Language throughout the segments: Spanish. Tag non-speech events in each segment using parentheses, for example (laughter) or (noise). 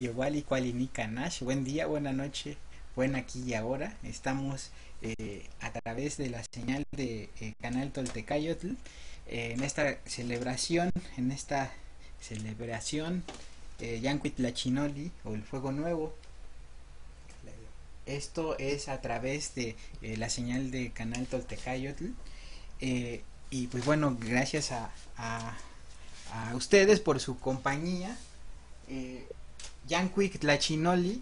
igual y cual Nash. Buen día, buena noche, buen aquí y ahora. Estamos eh, a través de la señal de eh, Canal Toltecayotl eh, en esta celebración, en esta celebración eh, Yancuitlachinoli o el Fuego Nuevo. Esto es a través de la señal de Canal Toltecayotl. y pues bueno, gracias a ustedes por su compañía. Yanquic Tlachinoli,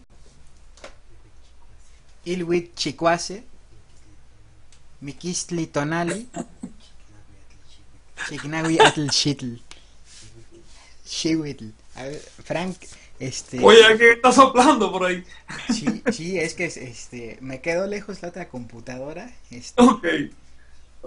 Ilwit Chicuase, Miquistli Tonali, Chignawi Atl Shitl, Shiwitl. A ver, Frank, este. Oye, ¿qué está soplando por ahí? Sí, sí, es que este, me quedo lejos la otra computadora. Este. Ok.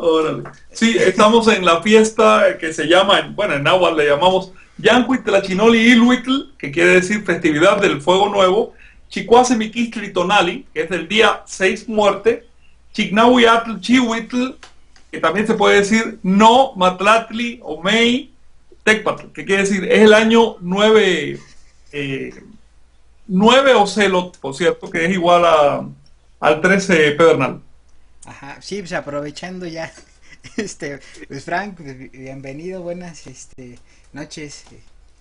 Órale. Sí, estamos en la fiesta que se llama, bueno, en agua le llamamos Yancuitlachinoli Ilhuitl, que quiere decir festividad del fuego nuevo, Chicuase Miquistli Tonali, que es del día 6 muerte, Chignahuiatl Chihuitl, que también se puede decir No Matlatli o Mei Tecpatl, que quiere decir es el año 9, eh, 9 Ocelot, por cierto, que es igual a, al 13 Pedernal. Ajá, sí, pues aprovechando ya, (laughs) este, pues Frank, pues, bienvenido, buenas, este, noches.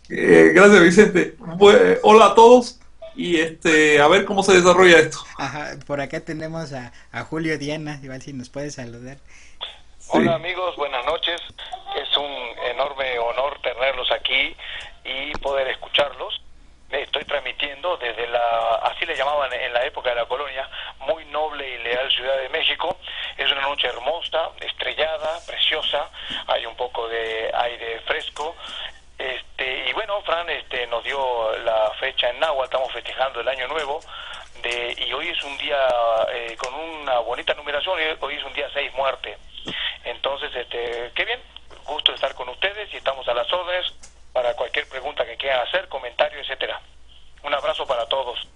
Eh, gracias Vicente. Pues, hola a todos y este a ver cómo se desarrolla esto. Ajá, por acá tenemos a, a Julio Diana, igual si nos puede saludar. Sí. Hola amigos, buenas noches. Es un enorme honor tenerlos aquí y poder escucharlos. Estoy transmitiendo desde la, así le llamaban en la época de la colonia, muy noble y leal Ciudad de México. Es una noche hermosa, estrellada, preciosa, hay un poco de aire fresco. Este, y bueno, Fran este, nos dio la fecha en Náhuatl, estamos festejando el año nuevo. De, y hoy es un día eh, con una bonita numeración, hoy es un día 6 muerte. Entonces, este, qué bien, gusto estar con ustedes y estamos a las órdenes para cualquier pregunta que quieran hacer, comentario, etcétera. Un abrazo para todos.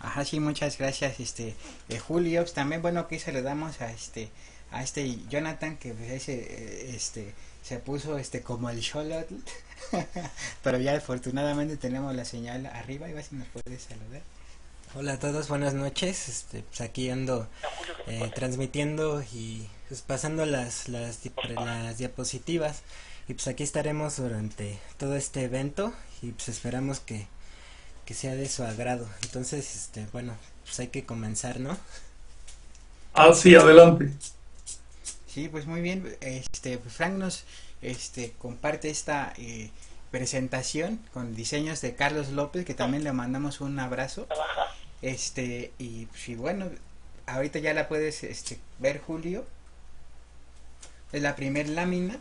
Ajá, sí, muchas gracias, este, eh, Julio. También, bueno, aquí saludamos a este, a este Jonathan, que pues, ese, este, se puso, este, como el Charlotte, (laughs) pero ya afortunadamente tenemos la señal arriba, y si nos puedes saludar. Hola a todos, buenas noches. Este, pues aquí ando eh, transmitiendo y pues, pasando las, las, las diapositivas. Y pues aquí estaremos durante todo este evento y pues esperamos que, que sea de su agrado. Entonces, este, bueno, pues hay que comenzar, ¿no? Ah, sí, adelante. Sí, pues muy bien. Este, pues Frank nos este, comparte esta eh, presentación con diseños de Carlos López, que también le mandamos un abrazo. Este, y, pues, y bueno, ahorita ya la puedes este, ver, Julio. Es la primer lámina.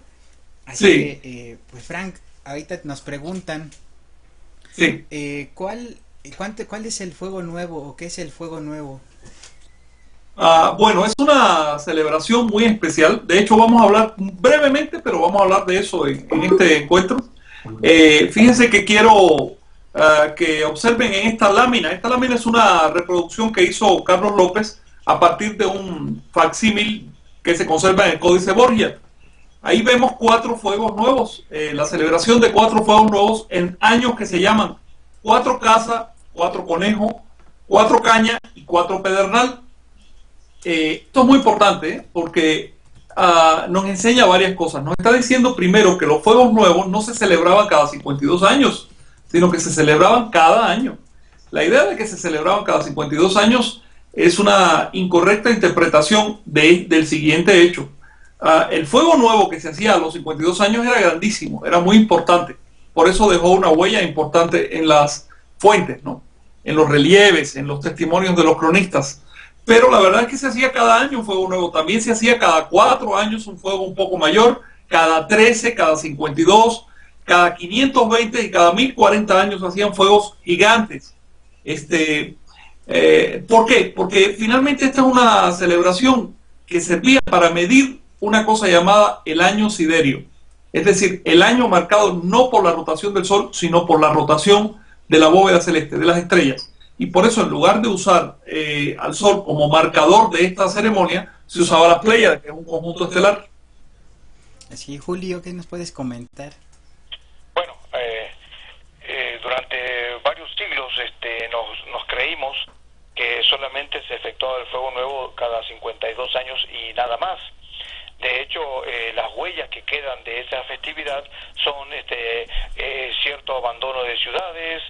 Así Sí. que, eh, pues Frank, ahorita nos preguntan, Sí. eh, ¿cuál, cuánto, ¿cuál es el fuego nuevo o qué es el fuego nuevo? Ah, bueno, es una celebración muy especial. De hecho, vamos a hablar brevemente, pero vamos a hablar de eso en, en este encuentro. Eh, fíjense que quiero ah, que observen en esta lámina. Esta lámina es una reproducción que hizo Carlos López a partir de un facsímil que se conserva en el Códice Borgia. Ahí vemos cuatro fuegos nuevos, eh, la celebración de cuatro fuegos nuevos en años que se llaman cuatro casa, cuatro conejo, cuatro caña y cuatro pedernal. Eh, esto es muy importante ¿eh? porque ah, nos enseña varias cosas. Nos está diciendo primero que los fuegos nuevos no se celebraban cada 52 años, sino que se celebraban cada año. La idea de que se celebraban cada 52 años es una incorrecta interpretación de, del siguiente hecho. Ah, el fuego nuevo que se hacía a los 52 años era grandísimo, era muy importante. Por eso dejó una huella importante en las fuentes, ¿no? en los relieves, en los testimonios de los cronistas. Pero la verdad es que se hacía cada año un fuego nuevo. También se hacía cada cuatro años un fuego un poco mayor, cada 13, cada 52, cada 520 y cada 1040 años hacían fuegos gigantes. Este, eh, ¿Por qué? Porque finalmente esta es una celebración que servía para medir una cosa llamada el año siderio. Es decir, el año marcado no por la rotación del Sol, sino por la rotación de la bóveda celeste, de las estrellas. Y por eso, en lugar de usar eh, al Sol como marcador de esta ceremonia, se usaba las Pléyades, que es un conjunto estelar. Así, Julio, ¿qué nos puedes comentar? Bueno, eh, eh, durante varios siglos creímos que solamente se efectuaba el fuego nuevo cada 52 años y nada más. De hecho, eh, las huellas que quedan de esa festividad son este, eh, cierto abandono de ciudades,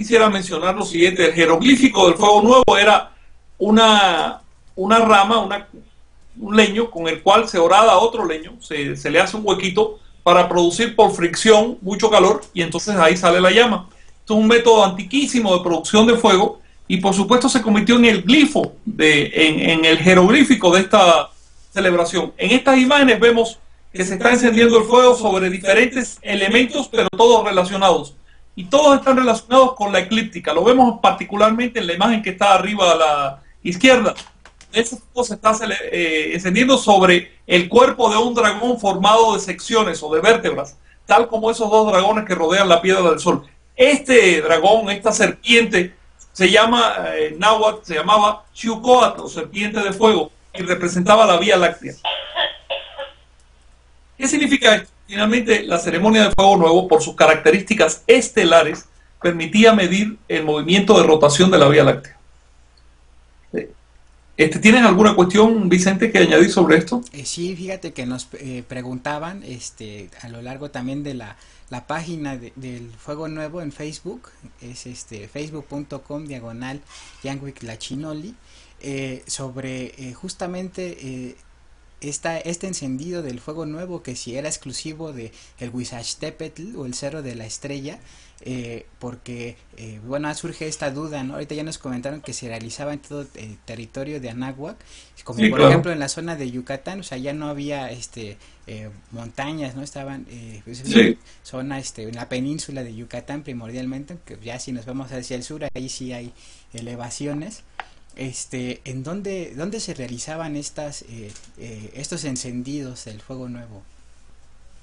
quisiera mencionar lo siguiente, el jeroglífico del fuego nuevo era una, una rama, un leño con el cual se orada otro leño, se, se le hace un huequito para producir por fricción mucho calor y entonces ahí sale la llama. Es un método antiquísimo de producción de fuego y por supuesto se convirtió en el glifo, de, en, en el jeroglífico de esta celebración. En estas imágenes vemos que se está encendiendo el fuego sobre diferentes elementos, pero todos relacionados. Y todos están relacionados con la eclíptica. Lo vemos particularmente en la imagen que está arriba a la izquierda. Ese fuego se está eh, encendiendo sobre el cuerpo de un dragón formado de secciones o de vértebras, tal como esos dos dragones que rodean la piedra del sol. Este dragón, esta serpiente, se llama eh, se llamaba Chucoatl, o serpiente de fuego, y representaba la Vía Láctea. ¿Qué significa esto? Finalmente, la ceremonia de fuego nuevo, por sus características estelares, permitía medir el movimiento de rotación de la Vía Láctea. Este, ¿Tienes alguna cuestión, Vicente, que añadir sobre esto? Eh, sí, fíjate que nos eh, preguntaban este, a lo largo también de la, la página del Fuego Nuevo en Facebook, es este facebook.com diagonal Lachinoli, eh, sobre eh, justamente esta, este encendido del fuego nuevo que si era exclusivo de el Tepetl o el Cerro de la Estrella eh, porque eh, bueno surge esta duda no ahorita ya nos comentaron que se realizaba en todo el territorio de Anáhuac como por ejemplo en la zona de Yucatán o sea ya no había este eh, montañas no estaban pues, en zona este en la península de Yucatán primordialmente que ya si nos vamos hacia el sur ahí sí hay elevaciones este, ¿en dónde, dónde se realizaban estas, eh, eh, estos encendidos del fuego nuevo?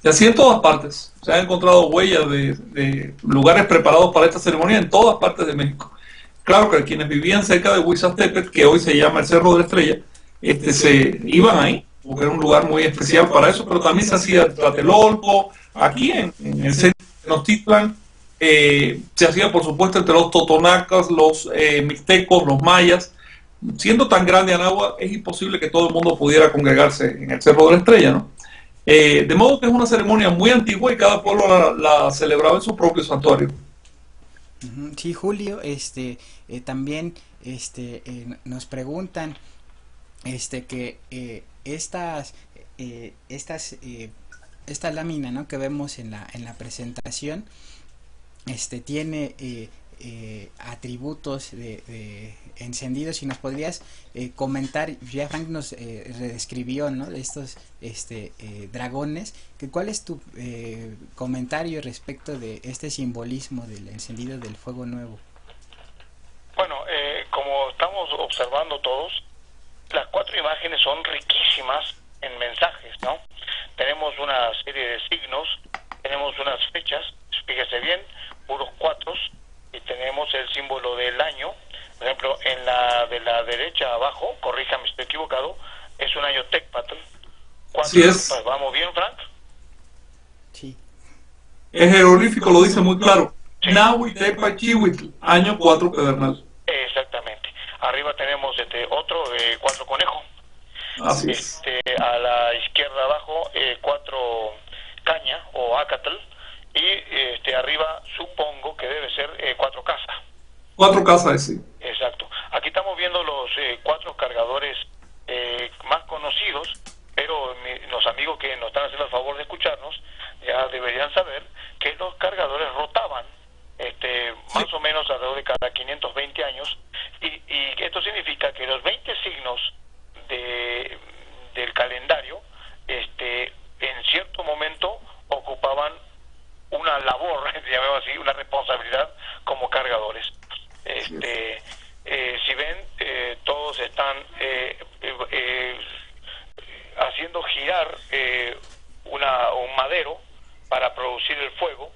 Se hacía en todas partes. Se han encontrado huellas de, lugares preparados para esta ceremonia en todas partes de México. Claro que quienes vivían cerca de Huizastepet, que hoy se llama el Cerro de la Estrella, este, se iban ahí, porque era un lugar muy especial para eso, pero también se hacía en Tlatelolco, aquí en, el centro de Tenochtitlan, eh, se hacía por supuesto entre los totonacas, los mixtecos, los mayas, siendo tan grande Anagua, es imposible que todo el mundo pudiera congregarse en el Cerro de la Estrella, ¿no? Eh, de modo que es una ceremonia muy antigua y cada pueblo la, celebraba en su propio santuario. Sí, Julio, este, eh, también este, eh, nos preguntan este, que estas, estas, esta lámina ¿no? que vemos en la, en la presentación este, tiene eh, atributos de, encendidos. Si nos podrías eh, comentar, ya Frank nos eh, redescribió, ¿no? De estos este, dragones, que ¿cuál es tu comentario respecto de este simbolismo del encendido del fuego nuevo? Bueno, como estamos observando todos, las cuatro imágenes son riquísimas en mensajes, ¿no? Tenemos una serie de signos, tenemos unas fechas, fíjese bien, puros cuatros, y tenemos el símbolo del año. Por ejemplo, en la de la derecha abajo, corríjame si estoy equivocado, es un año Tecpatl. Así es. ¿Vamos bien, Frank? Sí. Es jeroglífico, lo dice muy claro. Sí. Nahui año 4 pedernal. Exactamente. Arriba tenemos este otro, eh, cuatro conejo. Así este, A la izquierda abajo, eh, cuatro caña o acatl y este, arriba supongo que debe ser eh, cuatro casas. Cuatro casas, sí. Exacto. Aquí estamos viendo los eh, cuatro cargadores eh, más conocidos, pero los amigos que nos están haciendo el favor de escucharnos ya deberían saber que los cargadores rotaban este, más o menos alrededor de cada 520 años y, y esto significa que los 20 signos de, del calendario este, en cierto momento ocupaban una labor, (laughs) llamemos así, una responsabilidad como cargadores. Este, eh, si ven, eh, todos están eh, haciendo girar una, un madero para producir el fuego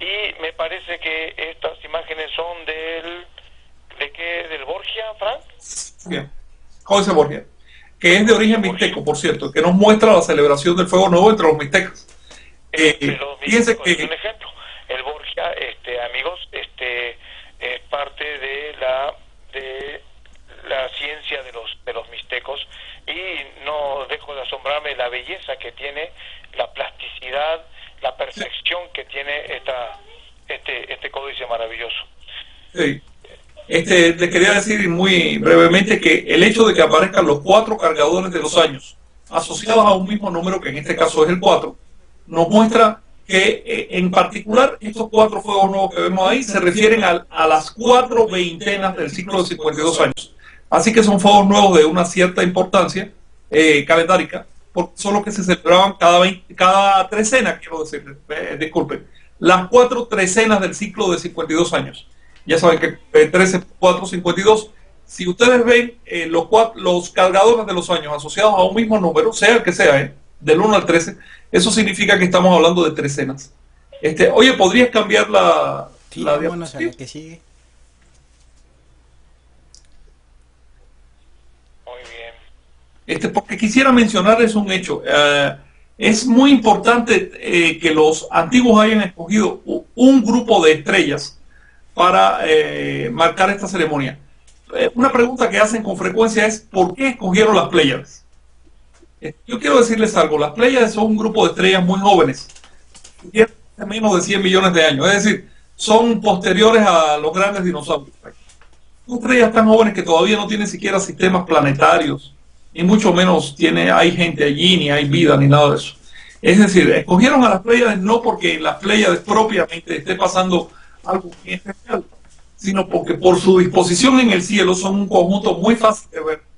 y me parece que estas imágenes son del de qué del Borgia, Frank. Bien. José Borgia, que es de origen mixteco, por cierto, que nos muestra la celebración del fuego nuevo entre los mixtecos. Eh, fíjense que un ejemplo, el Borgia, este, amigos, este, es parte de la de la ciencia de los de los mixtecos y no dejo de asombrarme la belleza que tiene, la plasticidad, la perfección que tiene esta este este códice maravilloso. Sí. Este, les quería decir muy brevemente que el hecho de que aparezcan los cuatro cargadores de los años asociados a un mismo número, que en este caso es el 4, nos muestra que eh, en particular estos cuatro fuegos nuevos que vemos ahí se refieren a, a, las cuatro veintenas del ciclo de 52 años. Así que son fuegos nuevos de una cierta importancia eh, calendárica, porque son los que se celebraban cada, 20, cada trecena, quiero decir, eh, disculpen, las cuatro trecenas del ciclo de 52 años. Ya saben que eh, 13, 4, 52. Si ustedes ven eh, los, los cargadores de los años asociados a un mismo número, sea el que sea, del 1 al 13, eso significa que estamos hablando de trecenas. Este, oye, ¿podrías cambiar la, sí, la vámonos a la que sigue. Muy bien. Este, porque quisiera mencionar es un hecho. Uh, es muy importante eh, que los antiguos hayan escogido un grupo de estrellas para eh, marcar esta ceremonia. Eh, una pregunta que hacen con frecuencia es ¿por qué escogieron las Pléyades? Yo quiero decirles algo, las Pléyades son un grupo de estrellas muy jóvenes, tienen menos de 100 millones de años, es decir, son posteriores a los grandes dinosaurios. Son estrellas tan jóvenes que todavía no tienen siquiera sistemas planetarios, ni mucho menos tiene, hay gente allí, ni hay vida, ni nada de eso. Es decir, escogieron a las Pléyades no porque en las Pléyades propiamente esté pasando algo especial, sino porque por su disposición en el cielo son un conjunto muy fácil de ver.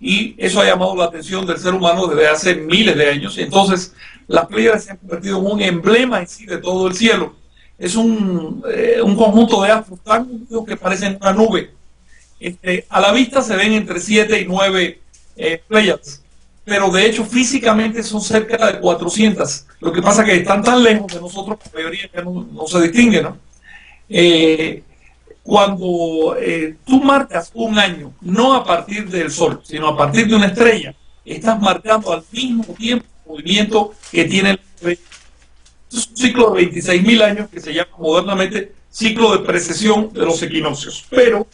Y eso ha llamado la atención del ser humano desde hace miles de años. Entonces las Pléyades se han convertido en un emblema en sí de todo el cielo. Es un, eh, un conjunto de astros tan unidos que parecen una nube. Este, a la vista se ven entre 7 y 9 eh, Pléyades pero de hecho físicamente son cerca de 400. Lo que pasa es que están tan lejos de nosotros que la mayoría no, no se distingue, ¿no? Eh, cuando eh, tú marcas un año, no a partir del Sol, sino a partir de una estrella, estás marcando al mismo tiempo el movimiento que tiene la. Es un ciclo de 26.000 años que se llama modernamente ciclo de precesión de los equinoccios, pero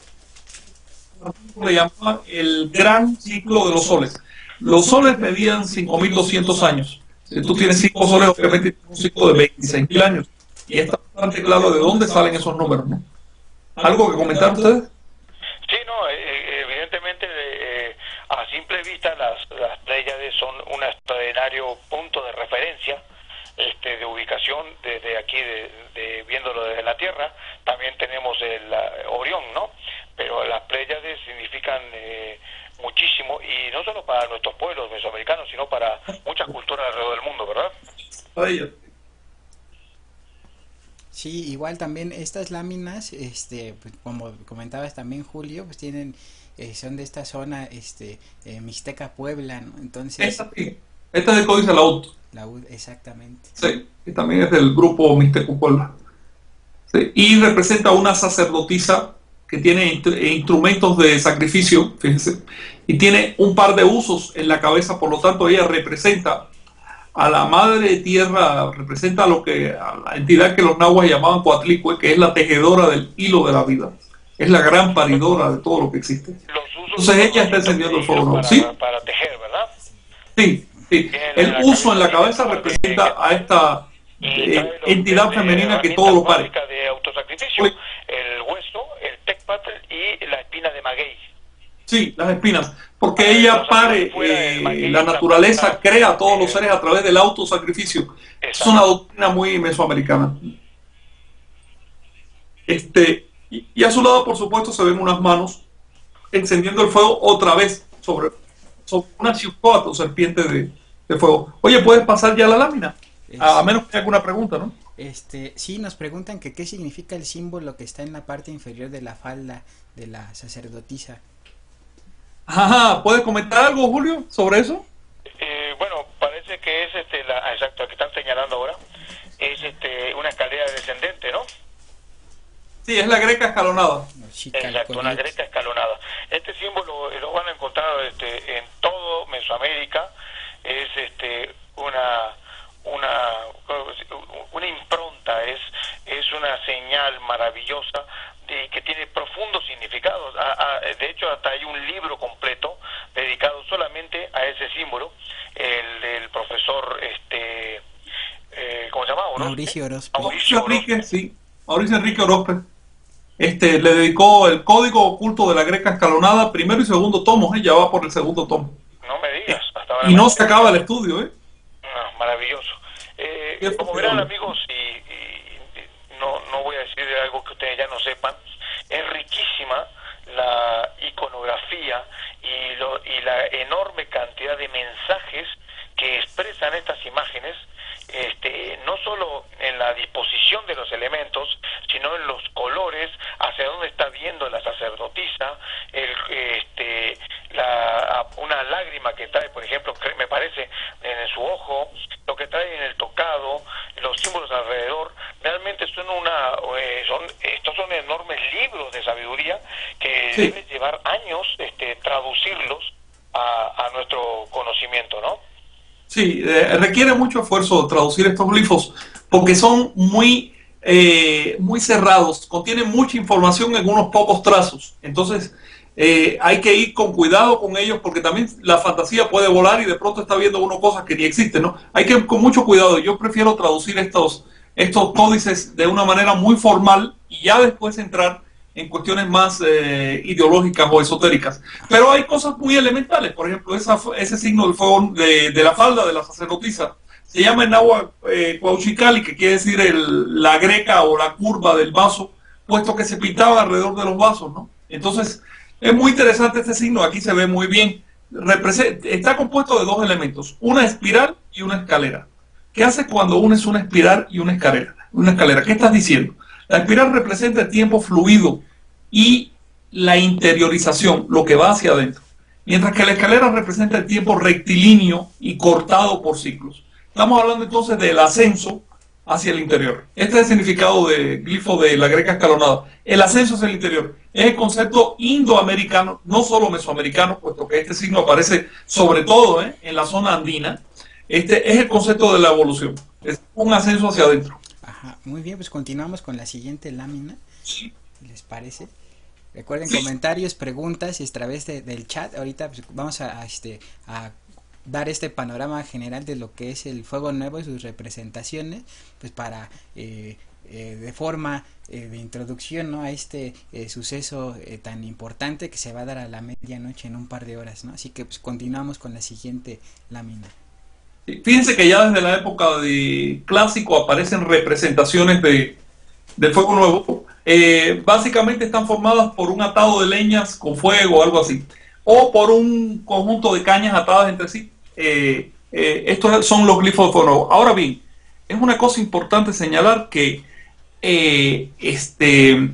le llama el gran ciclo de los soles. Los soles medían 5.200 años. Si tú tienes cinco soles, obviamente tienes un ciclo de 26.000 años y está bastante claro de dónde salen esos números, ¿no? ¿Algo que comentar ustedes? Sí, no, eh, evidentemente eh, a simple vista las, las Pléyades son un extraordinario punto de referencia este, de ubicación desde aquí, de, viéndolo desde la Tierra. También tenemos el Orión, ¿no? Pero las Pléyades significan eh, muchísimo, y no solo para nuestros pueblos mesoamericanos, sino para muchas culturas alrededor del mundo, ¿verdad? Sí, igual también estas láminas, este, pues, como comentabas también Julio, pues tienen, eh, son de esta zona, este, eh, Mixteca Puebla, ¿no? Entonces. Esta sí. Esta es de Códice Laud. Laud, exactamente. Sí, y también es del grupo Mixteco Puebla. Sí, y representa una sacerdotisa que tiene instrumentos de sacrificio, fíjense, y tiene un par de usos en la cabeza, por lo tanto ella representa a la madre tierra, representa lo que a la entidad que los nahuas llamaban Coatlicue, que es la tejedora del hilo de la vida. Es la gran paridora de todo lo que existe. Entonces ella está encendiendo el fuego. Para, ¿Sí? para tejer, ¿verdad? Sí, sí. El uso en la cabeza representa a esta eh, entidad femenina que todo lo pare. De autosacrificio, el hueso, el tecpatl y la espina de maguey. Sí, las espinas, porque ella pare, eh, la naturaleza crea a todos los seres a través del autosacrificio. Es una doctrina muy mesoamericana. Este, y, a su lado, por supuesto, se ven unas manos encendiendo el fuego otra vez sobre, sobre una o serpiente de, de, fuego. Oye, ¿puedes pasar ya la lámina? A, menos que haya alguna pregunta, ¿no? Este, sí, nos preguntan que qué significa el símbolo que está en la parte inferior de la falda de la sacerdotisa. Ajá, ¿puedes comentar algo, Julio, sobre eso? Eh, bueno, parece que es este, la, exacto, que están señalando ahora, es este, una escalera descendente, ¿no? Sí, es la greca escalonada. Exacto, una greca escalonada. Este símbolo lo van a encontrar este, en todo Mesoamérica, es este, una una una impronta es es una señal maravillosa de, que tiene profundos significados. de hecho, hasta hay un libro completo dedicado solamente a ese símbolo, el del profesor, este, eh, ¿cómo se llama? Mauricio Orozpe. Mauricio Enrique, sí. Mauricio Enrique Orozpe. Este, le dedicó el código oculto de la greca escalonada, primero y segundo tomos, ¿eh? ya va por el segundo tomo. No me digas. y no se acaba el estudio, ¿eh? maravilloso. Eh, como verán, amigos, y no, no voy a decir algo que ustedes ya no sepan, es riquísima la iconografía y, lo, y la enorme cantidad de mensajes que expresan estas imágenes, este, no solo en la disposición de los elementos, sino en los colores, hacia dónde está viendo la sacerdotisa, el, este, la, una lágrima que trae, por ejemplo, me parece, en su ojo, lo que trae en el tocado, los símbolos alrededor, realmente son una, eh, son, estos son enormes libros de sabiduría que deben llevar años este, traducirlos a, a nuestro conocimiento, ¿no? Sí, eh, requiere mucho esfuerzo traducir estos glifos porque son muy, eh, muy cerrados, contienen mucha información en unos pocos trazos. Entonces, eh, hay que ir con cuidado con ellos porque también la fantasía puede volar y de pronto está viendo uno cosas que ni existen, ¿no? Hay que ir con mucho cuidado. Yo prefiero traducir estos, estos códices de una manera muy formal y ya después entrar en cuestiones más eh, ideológicas o esotéricas. Pero hay cosas muy elementales, por ejemplo, esa, ese signo del fuego de, de, la falda de la sacerdotisa se llama en agua eh, que quiere decir el, la greca o la curva del vaso, puesto que se pintaba alrededor de los vasos, ¿no? Entonces, es muy interesante este signo, aquí se ve muy bien. está compuesto de dos elementos, una espiral y una escalera. ¿Qué hace cuando unes una espiral y una escalera? Una escalera, ¿qué estás diciendo? La espiral representa el tiempo fluido y la interiorización, lo que va hacia adentro. Mientras que la escalera representa el tiempo rectilíneo y cortado por ciclos. Estamos hablando entonces del ascenso hacia el interior. Este es el significado de glifo de la greca escalonada. El ascenso hacia el interior es el concepto indoamericano, no solo mesoamericano, puesto que este signo aparece sobre todo ¿eh? en la zona andina. Este es el concepto de la evolución. Es un ascenso hacia adentro. Ajá, muy bien, pues continuamos con la siguiente lámina. ¿Les parece? Recuerden comentarios, preguntas y a través del chat. Ahorita pues, vamos a, este, a dar este panorama general de lo que es el fuego nuevo y sus representaciones, pues para eh, eh, de forma eh, de introducción ¿no? a este suceso tan importante que se va a dar a la medianoche en un par de horas, ¿no? Así que pues continuamos con la siguiente lámina. Fíjense que ya desde la época de clásico aparecen representaciones de, del fuego nuevo. Eh, básicamente están formadas por un atado de leñas con fuego o algo así, o por un conjunto de cañas atadas entre sí. Eh, eh, estos son los glifos de fuego nuevo. Ahora bien, es una cosa importante señalar que este,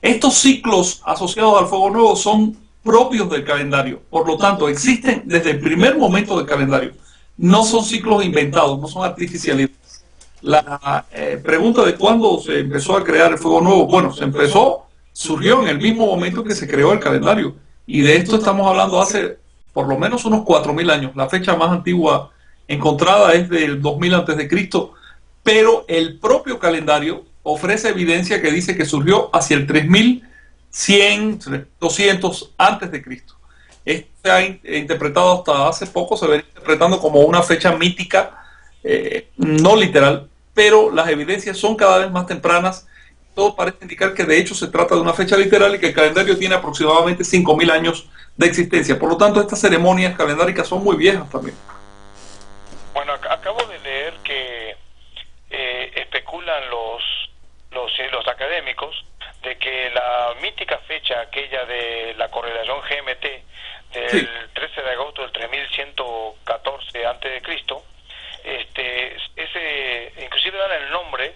estos ciclos asociados al fuego nuevo son propios del calendario. Por lo tanto, existen desde el primer momento del calendario. No son ciclos inventados, no son artificialidades. La eh, pregunta de cuándo se empezó a crear el fuego nuevo, bueno, se empezó, surgió en el mismo momento que se creó el calendario. Y de esto estamos hablando hace por lo menos unos 4.000 años. La fecha más antigua encontrada es del 2000 antes de Cristo, pero el propio calendario ofrece evidencia que dice que surgió hacia el 3000 100, 200 antes de Cristo. Este ha interpretado hasta hace poco, se ve interpretando como una fecha mítica, eh, no literal, pero las evidencias son cada vez más tempranas. Todo parece indicar que de hecho se trata de una fecha literal y que el calendario tiene aproximadamente 5.000 años de existencia. Por lo tanto, estas ceremonias calendáricas son muy viejas también. Bueno, acabo de leer que eh, especulan los, los, los académicos de que la mítica fecha aquella de la correlación GMT del 13 de agosto del 3114 antes de Cristo, este, ese, inclusive dan el nombre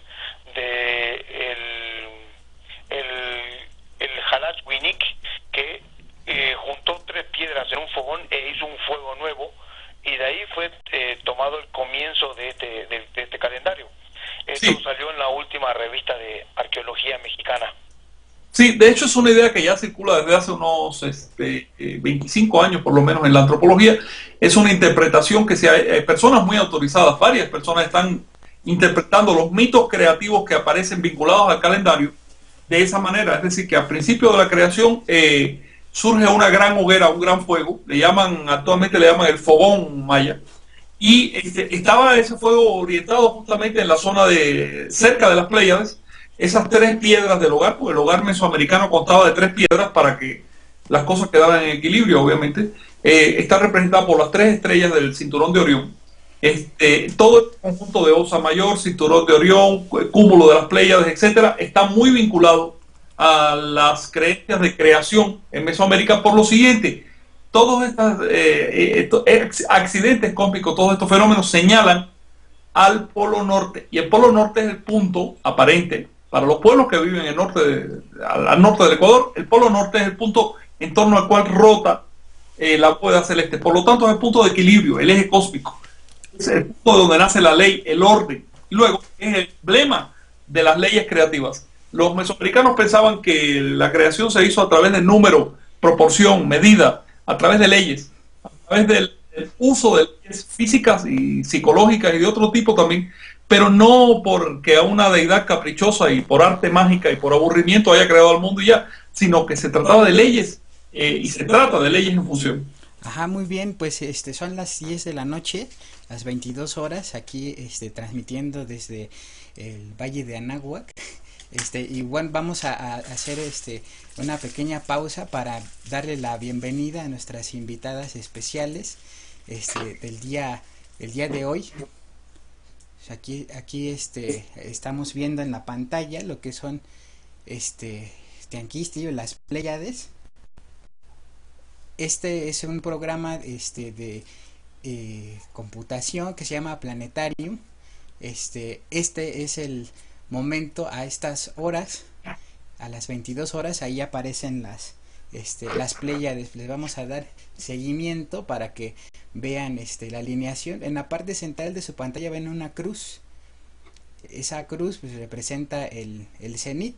de el, el, el Halach Winik que eh, juntó tres piedras en un fogón e hizo un fuego nuevo y de ahí fue eh, tomado el comienzo de este, de, este calendario. Esto salió en la última revista de arqueología mexicana. Sí, de hecho es una idea que ya circula desde hace unos este, 25 años por lo menos en la antropología. Es una interpretación que se hay personas muy autorizadas, varias personas están interpretando los mitos creativos que aparecen vinculados al calendario de esa manera. Es decir, que al principio de la creación eh, surge una gran hoguera, un gran fuego, le llaman, actualmente le llaman el fogón maya, y este, estaba ese fuego orientado justamente en la zona de cerca de las Pléyades esas tres piedras del hogar, porque el hogar mesoamericano contaba de tres piedras para que las cosas quedaran en equilibrio, obviamente, eh, está representada por las tres estrellas del cinturón de Orión. Este, todo el conjunto de Osa Mayor, cinturón de Orión, cúmulo de las Pléyades, etcétera, está muy vinculado a las creencias de creación en Mesoamérica por lo siguiente. Todos estos eh, eh, accidentes cósmicos, todos estos fenómenos señalan al Polo Norte. Y el Polo Norte es el punto aparente para los pueblos que viven en el norte al, norte del Ecuador, el polo norte es el punto en torno al cual rota eh, la bóveda celeste. Por lo tanto, es el punto de equilibrio, el eje cósmico. Es el punto donde nace la ley, el orden. Y luego es el emblema de las leyes creativas. Los mesoamericanos pensaban que la creación se hizo a través de número, proporción, medida, a través de leyes, a través del uso de leyes físicas y psicológicas y de otro tipo también, pero no porque a una deidad caprichosa y por arte mágica y por aburrimiento haya creado el mundo ya, sino que se trataba de leyes eh, y se trata de leyes en función. Ajá, muy bien, pues este son las 10 de la noche, las 22 horas, aquí este, transmitiendo desde el Valle de Anáhuac. Este, igual vamos a, a, hacer este, una pequeña pausa para darle la bienvenida a nuestras invitadas especiales este, del día, el día de hoy. Aquí, aquí este, estamos viendo en la pantalla lo que son este, este las Pleiades. Este es un programa este, de eh, computación que se llama Planetarium. Este, este es el momento a estas horas, a las 22 horas, ahí aparecen las, este, las Pleiades. Les vamos a dar seguimiento para que vean este, la alineación. En la parte central de su pantalla ven una cruz. Esa cruz pues, representa el, cenit.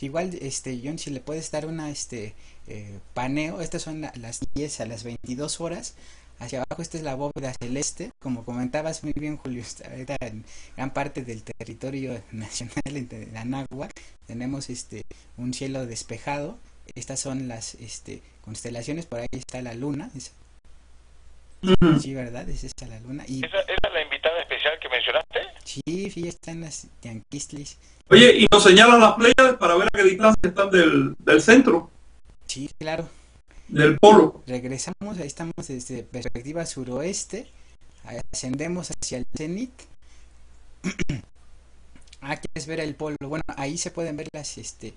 Igual, este, John, si le puedes dar una este, eh, paneo, estas son las 10 a las 22 horas. Hacia abajo, esta es la bóveda celeste. Como comentabas muy bien, Julio, en gran parte del territorio nacional (laughs) de Anáhuac tenemos este, un cielo despejado. Estas son las este, constelaciones, por ahí está la luna, Sí, ¿verdad? Es esa la luna. Y... ¿Esa, es la invitada especial que mencionaste? Sí, sí, están las Tianquistlis. Oye, y nos señalan las playas para ver a qué distancia están del, del centro. Sí, claro. Del polo. Regresamos, ahí estamos desde perspectiva suroeste. ascendemos hacia el cenit. (clears throat) ah, quieres ver el polo. Bueno, ahí se pueden ver las, este...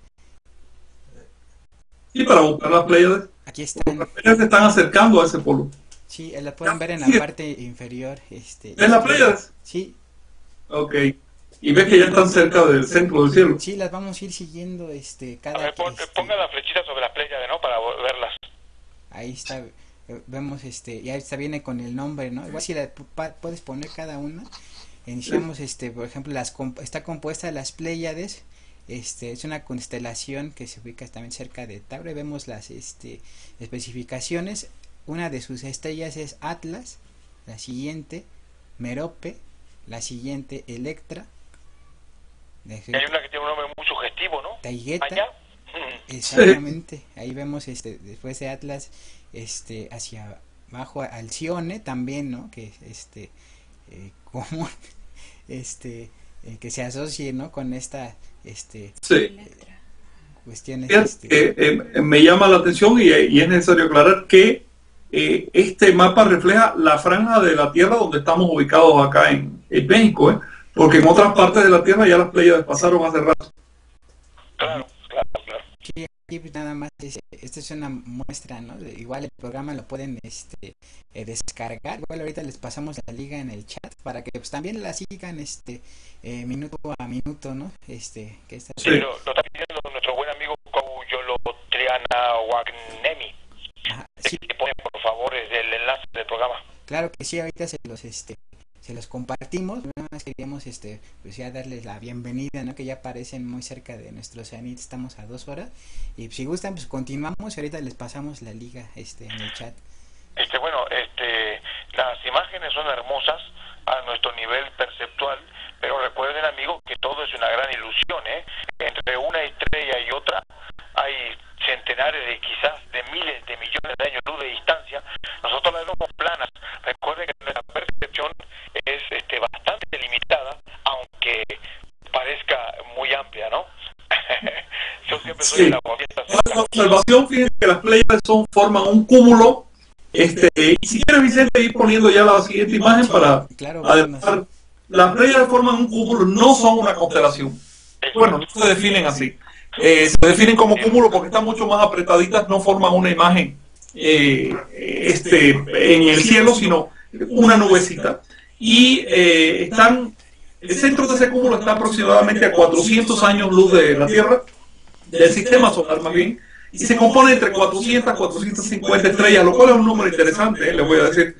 Sí, para buscar las playas. Aquí están. Las playas se están acercando a ese polo. Sí, la pueden ver en la parte inferior. Este, ¿Es las playas? Sí. Ok. Y ves que ya están cerca del centro del cielo. Sí, las vamos a ir siguiendo este, cada... A ver, pon, este, ponga la flechita sobre la playa, ¿no? Para verlas. Ahí está, eh, vemos este, ya está viene con el nombre, ¿no? Igual si la puedes poner cada una. Iniciamos, este, por ejemplo, las está compuesta de las Pléyades, este, es una constelación que se ubica también cerca de Taure, vemos las este, especificaciones, una de sus estrellas es Atlas, la siguiente Merope, la siguiente Electra, hay una que tiene un nombre muy sugestivo, ¿no? Taigueta. (laughs) Exactamente. Ahí vemos este después de Atlas este hacia abajo Alcione también, ¿no? Que este eh, (laughs) común este eh, que se asocie, ¿no? Con esta este sí. cuestiones este... eh, me llama la atención y, y, es necesario aclarar que este mapa refleja la franja de la Tierra donde estamos ubicados acá en, en México, ¿eh? porque en otras partes de la Tierra ya las playas pasaron hace rato. Claro, claro, claro. Sí, nada más, esta es una muestra, ¿no? Igual el programa lo pueden este, eh, descargar. Igual ahorita les pasamos la liga en el chat para que pues, también la sigan este eh, minuto a minuto, ¿no? Este, que está... Sí, lo, lo, está pidiendo nuestro buen amigo Yolo Triana Wagnemi. Ajá, sí. Que ponen, por favor, el enlace del programa. Claro que sí, ahorita se los este se los compartimos. Nada más queríamos este, pues ya darles la bienvenida, ¿no? Que ya aparecen muy cerca de nuestro cenit, estamos a dos horas. Y si gustan, pues continuamos y ahorita les pasamos la liga este en el chat. Este, bueno, este, las imágenes son hermosas a nuestro nivel perceptual, pero recuerden amigos que todo es una gran ilusión, ¿eh? Entre una estrella y otra hay centenares de quizás de miles de millones de años luz de distancia, nosotros las vemos planas. Recuerden que nuestra percepción es este, bastante limitada, aunque parezca muy amplia, ¿no? (laughs) Yo siempre soy sí. la observación, fíjense que las playas son, forman un cúmulo. Este, y si quieres, Vicente, ir poniendo ya la siguiente imagen para claro, adelantar. Las playas forman un cúmulo, no son una constelación. Bueno, no se definen así. Eh, se definen como cúmulo porque están mucho más apretaditas, no forman una imagen eh, este, en el cielo, sino una nubecita. Y eh, están, el centro de ese cúmulo está aproximadamente a 400 años luz de la Tierra, del sistema solar más bien, y se compone entre 400 a 450 estrellas, lo cual es un número interesante, eh, les voy a decir.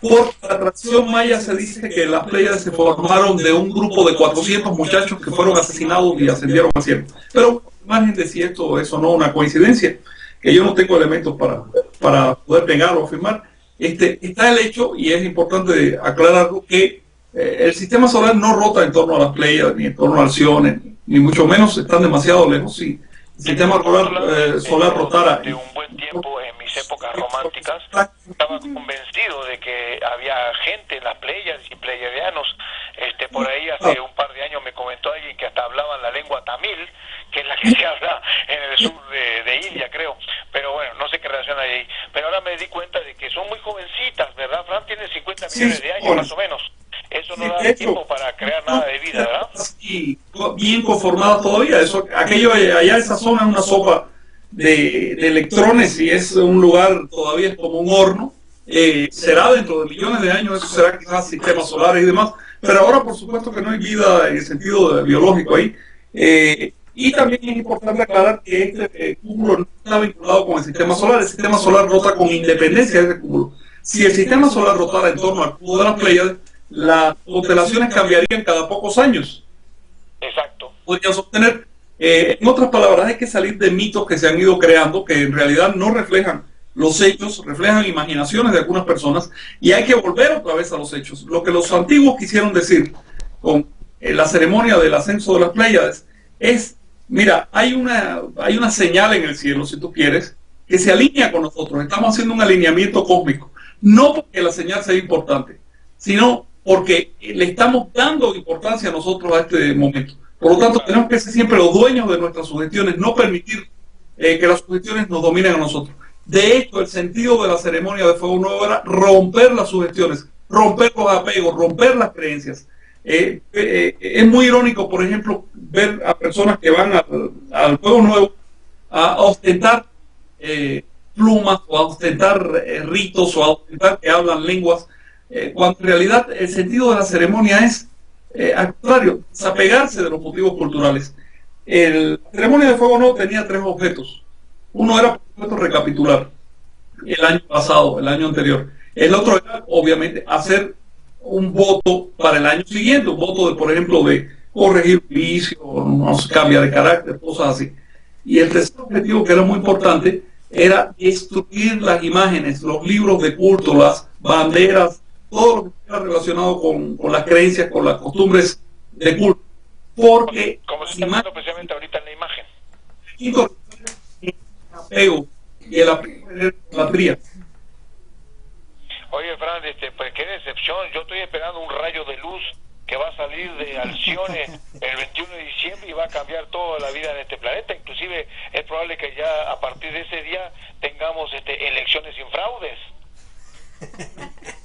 Por la tradición maya se dice que las playas se formaron de un grupo de 400 muchachos que fueron asesinados y ascendieron al cielo. Pero, margen de si esto eso no una coincidencia, que yo no tengo elementos para, para poder pegar o afirmar, este, está el hecho, y es importante aclararlo, que eh, el sistema solar no rota en torno a las playas, ni en torno al Sion, ni mucho menos están demasiado lejos. Sí, el sistema solar, eh, solar rotara. De un buen tiempo, en mis épocas románticas, estaba convencido de que había gente en las playas y pleiadianos. Este, por ahí hace un par de años me comentó alguien que hasta hablaban la lengua tamil, que es la que (laughs) se habla en el sur de, de India, creo. Pero bueno, no sé qué relación hay ahí. Pero ahora me di cuenta de que son muy jovencitas, ¿verdad? Fran tiene 50 millones de años, más o menos. Eso no da tiempo para crear nada de vida, ¿verdad? Sí, bien conformada todavía. Eso, aquello allá, esa zona es una sopa de, de electrones y es un lugar todavía es como un horno. Eh, será dentro de millones de años, eso será quizás sistemas solares y demás, pero ahora por supuesto que no hay vida en el sentido de, biológico ahí. Eh, y también es importante aclarar que este eh, cúmulo no está vinculado con el sistema solar, el sistema solar rota con independencia de ese cúmulo. Si el sistema solar rotara en torno al cúmulo de las Pleiades, las constelaciones cambiarían cada pocos años. Exacto. Podríamos obtener, eh, en otras palabras, hay que salir de mitos que se han ido creando que en realidad no reflejan los hechos, reflejan imaginaciones de algunas personas y hay que volver otra vez a los hechos. Lo que los antiguos quisieron decir con eh, la ceremonia del ascenso de las Pléyades es, mira, hay una, hay una señal en el cielo, si tú quieres, que se alinea con nosotros. Estamos haciendo un alineamiento cósmico. No porque la señal sea importante, sino porque le estamos dando importancia a nosotros a este momento. Por lo tanto, tenemos que ser siempre los dueños de nuestras sugestiones, no permitir eh, que las sugestiones nos dominen a nosotros. De hecho, el sentido de la ceremonia de fuego nuevo era romper las sugestiones, romper los apegos, romper las creencias. Eh, eh, es muy irónico, por ejemplo, ver a personas que van al, juego nuevo a ostentar plumas o a ostentar ritos o a ostentar que hablan lenguas, cuando en realidad el sentido de la ceremonia es, al contrario, desapegarse de los motivos culturales. El, ceremonia de fuego nuevo tenía tres objetos. Uno era, por supuesto, recapitular el año pasado, el año anterior. El otro era, obviamente, hacer un voto para el año siguiente, un voto, de, por ejemplo, de corregir vicio, no se cambia de carácter, cosas así. Y el tercer objetivo, que era muy importante, era destruir las imágenes, los libros de culto, las banderas, todo lo que era relacionado con, con las creencias, con las costumbres de culto. Porque, como se está viendo precisamente ahorita en la imagen. Apego y el apego de la tría. Oye, Fran, este, pues qué decepción. Yo estoy esperando un rayo de luz que va a salir de Alcione el 21 de diciembre y va a cambiar toda la vida en este planeta. Inclusive es probable que ya a partir de ese día tengamos este, elecciones sin fraudes. (laughs)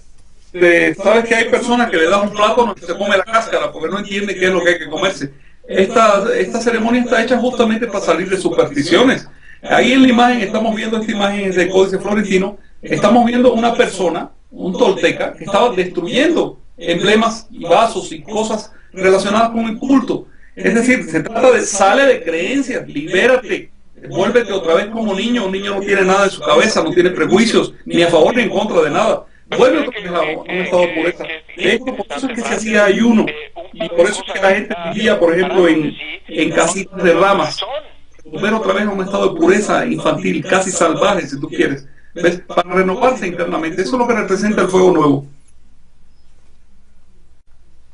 Sabes que hay personas que le dan un plátano y se come la cáscara porque no entiende qué es lo que hay que comerse. Esta, esta ceremonia está hecha justamente para salir de supersticiones. Ahí en la imagen estamos viendo esta imagen de Códice Florentino estamos viendo una persona, un tolteca, que estaba destruyendo emblemas y vasos y cosas relacionadas con el culto. Es decir, se trata de sale de creencias, libérate, vuélvete otra vez como niño. Un niño no tiene nada en su cabeza, no tiene prejuicios, ni a favor ni en contra de nada. Vuelve a un estado de pureza. De hecho, por eso es que se hacía ayuno. Y por eso es que la gente vivía, por ejemplo, en, en casitas de ramas. Volver otra vez a un estado de pureza infantil, casi salvaje, si tú quieres. Para renovarse internamente. Eso es lo que representa el fuego nuevo.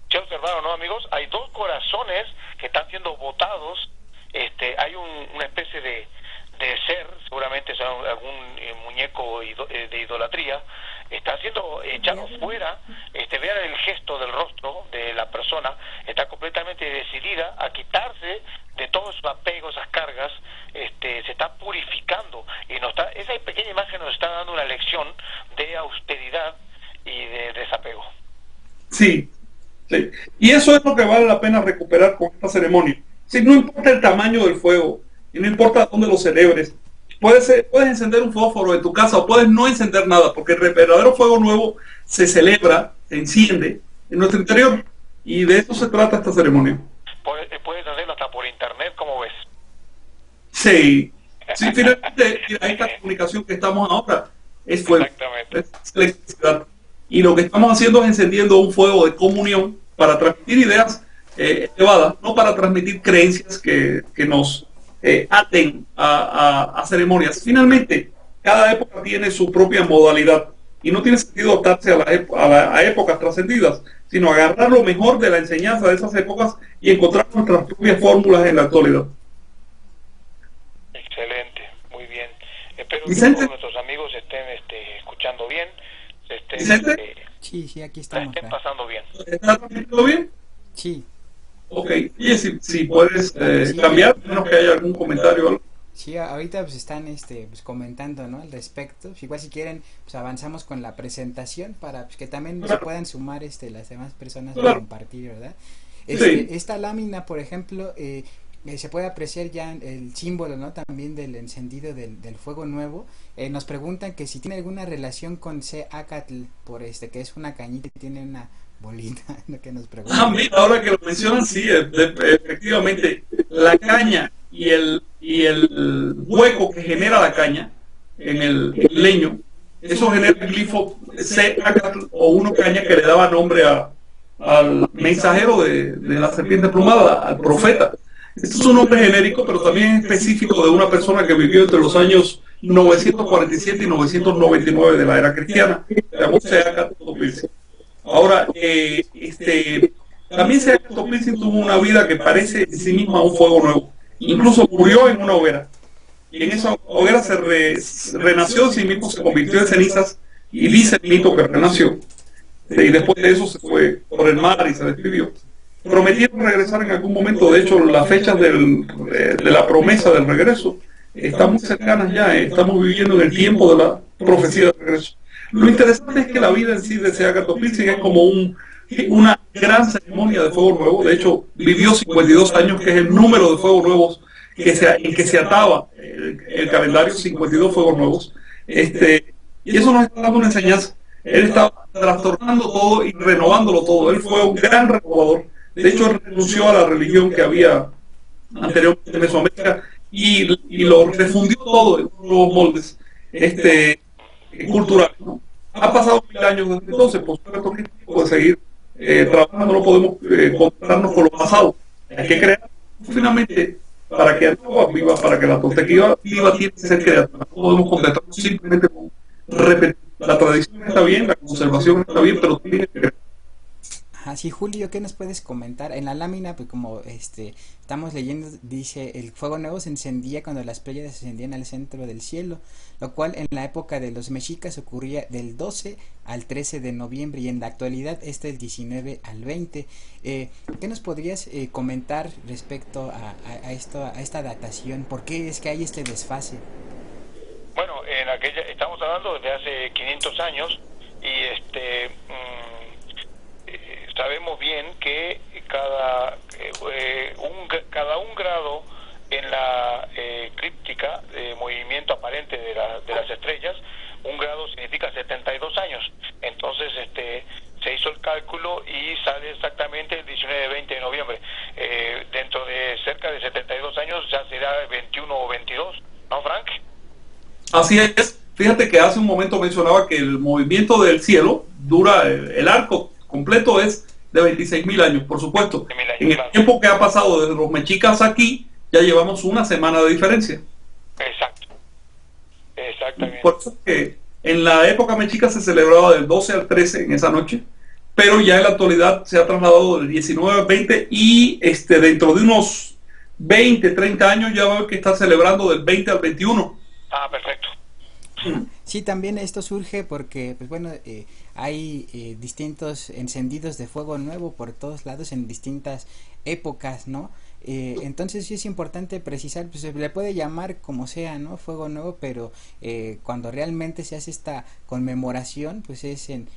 Ya observaron, ¿no, amigos? Hay dos corazones que están siendo votados. Este, hay una especie de, de ser, seguramente es algún eh, muñeco eh, de idolatría, está siendo echado fuera, este, vean el gesto del rostro de la persona, está completamente decidida a quitarse de todos sus apegos, esas cargas, este, se está purificando y nos está, esa pequeña imagen nos está dando una lección de austeridad y de desapego. Sí, sí. Y eso es lo que vale la pena recuperar con esta ceremonia. Si no importa el tamaño del fuego, y no importa dónde lo celebres, puedes, puedes encender un fósforo en tu casa o puedes no encender nada, porque el verdadero fuego nuevo se celebra, se enciende en nuestro interior. Y de eso se trata esta ceremonia. Puedes hacerlo hasta por internet, como ves? Sí, sí, finalmente esta comunicación que estamos ahora es fuego, Y lo que estamos haciendo es encendiendo un fuego de comunión para transmitir ideas eh, elevadas, no para transmitir creencias que, que nos eh, aten a, ceremonias. Finalmente, cada época tiene su propia modalidad y no tiene sentido adaptarse a, la, a, épocas trascendidas, sino agarrar lo mejor de la enseñanza de esas épocas y encontrar nuestras propias fórmulas en la actualidad. Excelente, muy bien. Espero que todos nuestros amigos estén este, escuchando bien. Estén, eh, sí, sí, aquí estamos. Estén pasando bien. ¿Están bien? Sí. Ok, y si, puedes eh, cambiar, menos que haya algún comentario o algo. Sí, ahorita pues están este pues comentando, ¿no? Al respecto. Igual si quieren, pues avanzamos con la presentación para pues, que también se puedan sumar este las demás personas a compartir, ¿verdad? Este, esta lámina, por ejemplo, eh, eh, se puede apreciar ya el símbolo, ¿no? También del encendido del, del fuego nuevo. Eh, nos preguntan que si tiene alguna relación con Acatl, por este, que es una cañita que tiene una bolita, (laughs) que nos Ah, mira, ahora que lo mencionan, sí, efectivamente, la caña y el, y el hueco que genera la caña en el, leño, eso genera el glifo C o uno caña que le daba nombre a, al mensajero de, de, la serpiente plumada, al profeta. Esto es un nombre genérico, pero también específico de una persona que vivió entre los años 947 y 999 de la era cristiana. Llamó Ahora, eh, este, también se Pilsen tuvo una vida que parece en sí misma un fuego nuevo. Incluso murió en una hoguera. Y en esa hoguera se renació, sí mismo se convirtió en cenizas y dice el mito que renació. Y después de eso se fue por el mar y se despidió. Prometieron regresar en algún momento, de hecho las fechas del, de, la promesa del regreso están muy cercanas ya, estamos viviendo en el tiempo de la profecía del regreso. Lo interesante es que la vida en sí de Seagato Pilsen es como un, una gran ceremonia de fuego nuevo. De hecho, vivió 52 años, que es el número de fuegos nuevos que se, en que se ataba el, calendario, 52 fuegos nuevos. Este, y eso nos está dando una enseñanza. Él estaba trastornando todo y renovándolo todo. Él fue un gran renovador. De hecho, renunció a la religión que había anteriormente en Mesoamérica y, lo refundió todo en nuevos moldes este, culturales. Ha pasado mil años desde entonces, por supuesto que puede seguir eh, trabajando, no podemos eh, con lo pasado. Hay que crear finalmente para que Antigua viva, para que la Toltequía viva, tiene que ser creativa. No podemos contentarnos simplemente con repetir. La tradición está bien, la conservación está bien, pero tiene que Así, Julio, ¿qué nos puedes comentar? En la lámina, pues como este estamos leyendo, dice, el fuego nuevo se encendía cuando las playas ascendían al centro del cielo, lo cual en la época de los mexicas ocurría del 12 al 13 de noviembre y en la actualidad es del 19 al 20. Eh, ¿Qué nos podrías eh, comentar respecto a, esto, a esta datación? ¿Por qué es que hay este desfase? Bueno, en aquella, estamos hablando de hace 500 años y este... Mm, sabemos bien que cada, eh, un, cada un grado en la eh, críptica de movimiento aparente de, de, las estrellas, un grado significa 72 años. Entonces, este se hizo el cálculo y sale exactamente el 19-20 de noviembre. Eh, dentro de cerca de 72 años ya será 21 o 22, ¿no, Frank? Así es. Fíjate que hace un momento mencionaba que el movimiento del cielo dura, el arco completo es de 26 mil años, por supuesto. En el tiempo que ha pasado desde los mexicas aquí, ya llevamos una semana de diferencia. Exacto. Exactamente. Por eso que en la época mexica se celebraba del 12 al 13 en esa noche, pero ya en la actualidad se ha trasladado del 19 al 20 y este, dentro de unos 20, 30 años ya veo que está celebrando del 20 al 21. Ah, perfecto. Sí, también esto surge porque, pues bueno, eh, hay eh, distintos encendidos de fuego nuevo por todos lados en distintas épocas, ¿no? Eh, entonces sí es importante precisar, pues se le puede llamar como sea, ¿no? Fuego nuevo, pero eh, cuando realmente se hace esta conmemoración, pues es en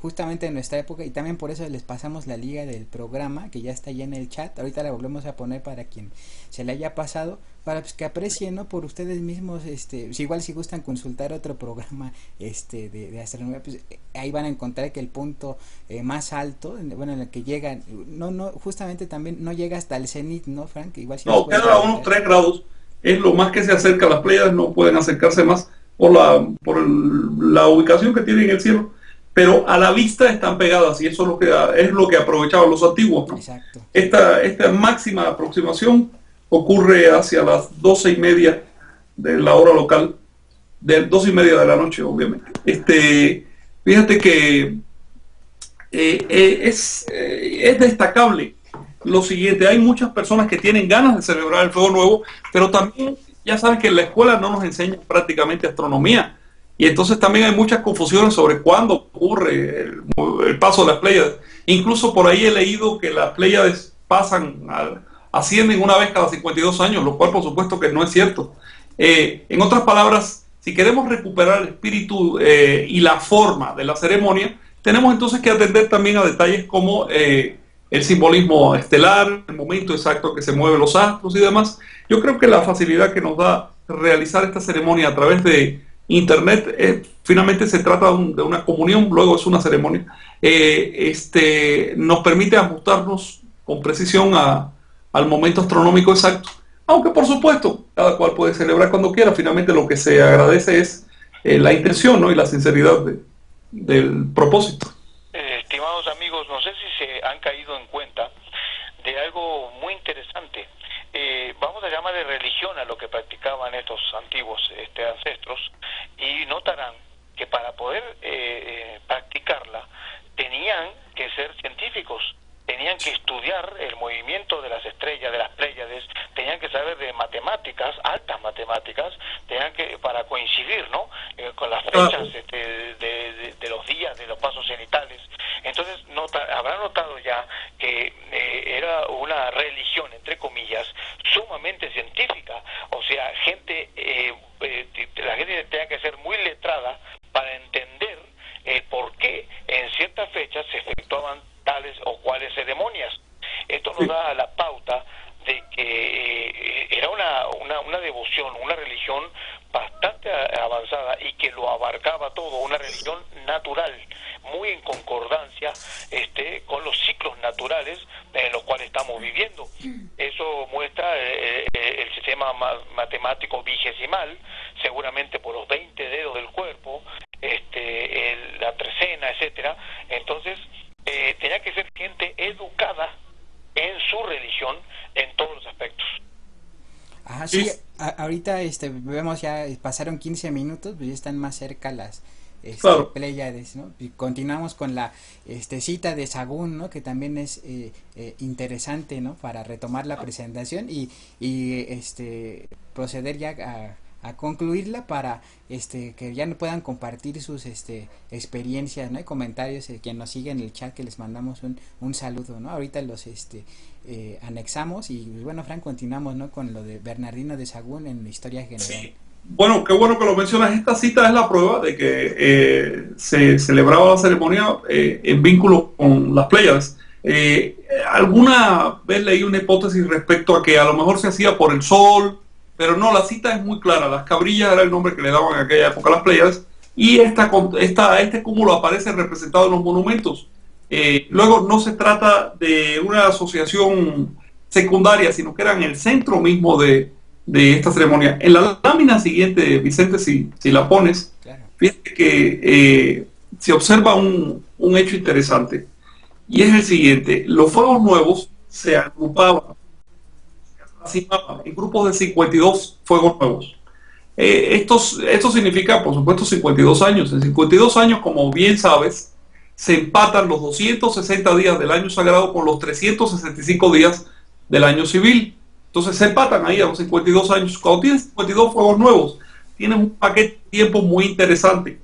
justamente en nuestra época y también por eso les pasamos la liga del programa que ya está ahí en el chat. Ahorita la volvemos a poner para quien se le haya pasado, para pues, que aprecien, ¿no? Por ustedes mismos, este, pues, igual si gustan consultar otro programa, este, de, de astronomía, pues ahí van a encontrar que el punto eh, más alto, bueno, en el que llega, no, no, justamente también no llega hasta el cenit, ¿no, Frank? Igual no, queda a unos 3 grados, es lo más que se acerca a las playas, no pueden acercarse más por la, por la ubicación que tienen en el cielo, pero a la vista están pegadas y eso es lo que, es lo que aprovechaban los antiguos. Exacto. Esta, esta máxima aproximación ocurre hacia las doce y media de la hora local, de dos y media de la noche, obviamente. Este, Fíjate que eh, eh, es, eh, es destacable lo siguiente, hay muchas personas que tienen ganas de celebrar el fuego nuevo, pero también ya saben que en la escuela no nos enseñan prácticamente astronomía. Y entonces también hay muchas confusiones sobre cuándo ocurre el, paso de las Pléyades. Incluso por ahí he leído que las Pléyades pasan, ascienden una vez cada 52 años, lo cual por supuesto que no es cierto. en otras palabras, si queremos recuperar el espíritu eh, y la forma de la ceremonia, tenemos entonces que atender también a detalles como eh, el simbolismo estelar, el momento exacto que se mueven los astros y demás. Yo creo que la facilidad que nos da realizar esta ceremonia a través de Internet, eh, finalmente se trata de una comunión, luego es una ceremonia, este, nos permite ajustarnos con precisión al momento astronómico exacto aunque por supuesto, cada cual puede celebrar cuando quiera. Finalmente lo que se agradece es eh, la intención ¿no? y la sinceridad del propósito. Eh, estimados amigos, no sé si se han caído en cuenta de algo muy interesante. Eh, vamos a llamar de religión a lo que practicaban estos antiguos este, ancestros y notarán que para poder practicarla tenían que ser científicos tenían que estudiar el movimiento de las estrellas, de las Pléyades, tenían que saber de matemáticas, altas matemáticas, tenían que para coincidir, ¿no? Eh, con las ah. fechas este, de, los días, de los pasos cenitales. Entonces nota, habrán notado ya que eh, era una religión, entre comillas, sumamente científica. O sea, gente, eh, eh la gente tenía que ser muy letrada para entender el por qué en ciertas fechas se efectuaban tales o cuales ceremonias. Esto nos da la pauta de que eh, era una, una, una devoción, una religión bastante avanzada y que lo abarcaba todo, una religión natural, muy en concordancia este, con los ciclos naturales en los cuales estamos viviendo. Eso muestra eh, eh, el sistema matemático vigesimal, seguramente por los 20 dedos del cuerpo, este, el, la trecena, etcétera. Entonces, eh, tenía que ser gente educada en su religión en todos los aspectos. Ah, sí, ahorita este, vemos ya, pasaron 15 minutos, pues ya están más cerca las este, Pleiades, ¿no? Y continuamos con la este, cita de Sagún, ¿no? Que también es eh, eh, interesante, ¿no? Para retomar la presentación y, y este, proceder ya a a concluirla para este que ya puedan compartir sus este experiencias no y comentarios eh, quien nos sigue en el chat que les mandamos un, un saludo no ahorita los este eh, anexamos y pues, bueno Frank continuamos no con lo de Bernardino de Sagún en la historia general. Bueno, qué bueno que lo mencionas. Esta cita es la prueba de que eh, se celebraba la ceremonia en vínculo con las playas. alguna vez leí una hipótesis respecto a que a lo mejor se hacía por el sol, pero no, la cita es muy clara. Las cabrillas era el nombre que le daban en aquella época a las playas. Y esta, esta, este cúmulo aparece representado en los monumentos. Eh, luego no se trata de una asociación secundaria, sino que era en el centro mismo de, esta ceremonia. En la lámina siguiente, Vicente, si, si la pones, fíjate que eh, se observa un, un hecho interesante. Y es el siguiente, los fuegos nuevos se agrupaban en grupos de 52 fuegos nuevos. Eh, esto, significa, por supuesto, 52 años. En 52 años, como bien sabes, se empatan los 260 días del año sagrado con los 365 días del año civil. Entonces se empatan ahí a los 52 años. Cuando tienes 52 fuegos nuevos, tienes un paquete de tiempo muy interesante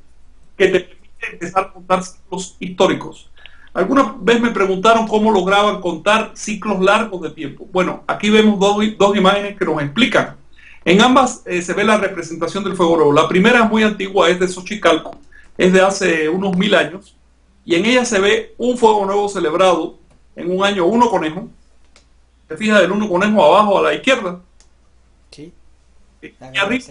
que te permite empezar a contar ciclos históricos. Alguna vez me preguntaron cómo lograban contar ciclos largos de tiempo. Bueno, aquí vemos dos, imágenes que nos explican. En ambas eh, se ve la representación del fuego nuevo. La primera es muy antigua, es de Xochicalco, es de hace unos mil años, y en ella se ve un fuego nuevo celebrado en un año uno conejo. Se fija el uno conejo abajo a la izquierda. Sí. Y arriba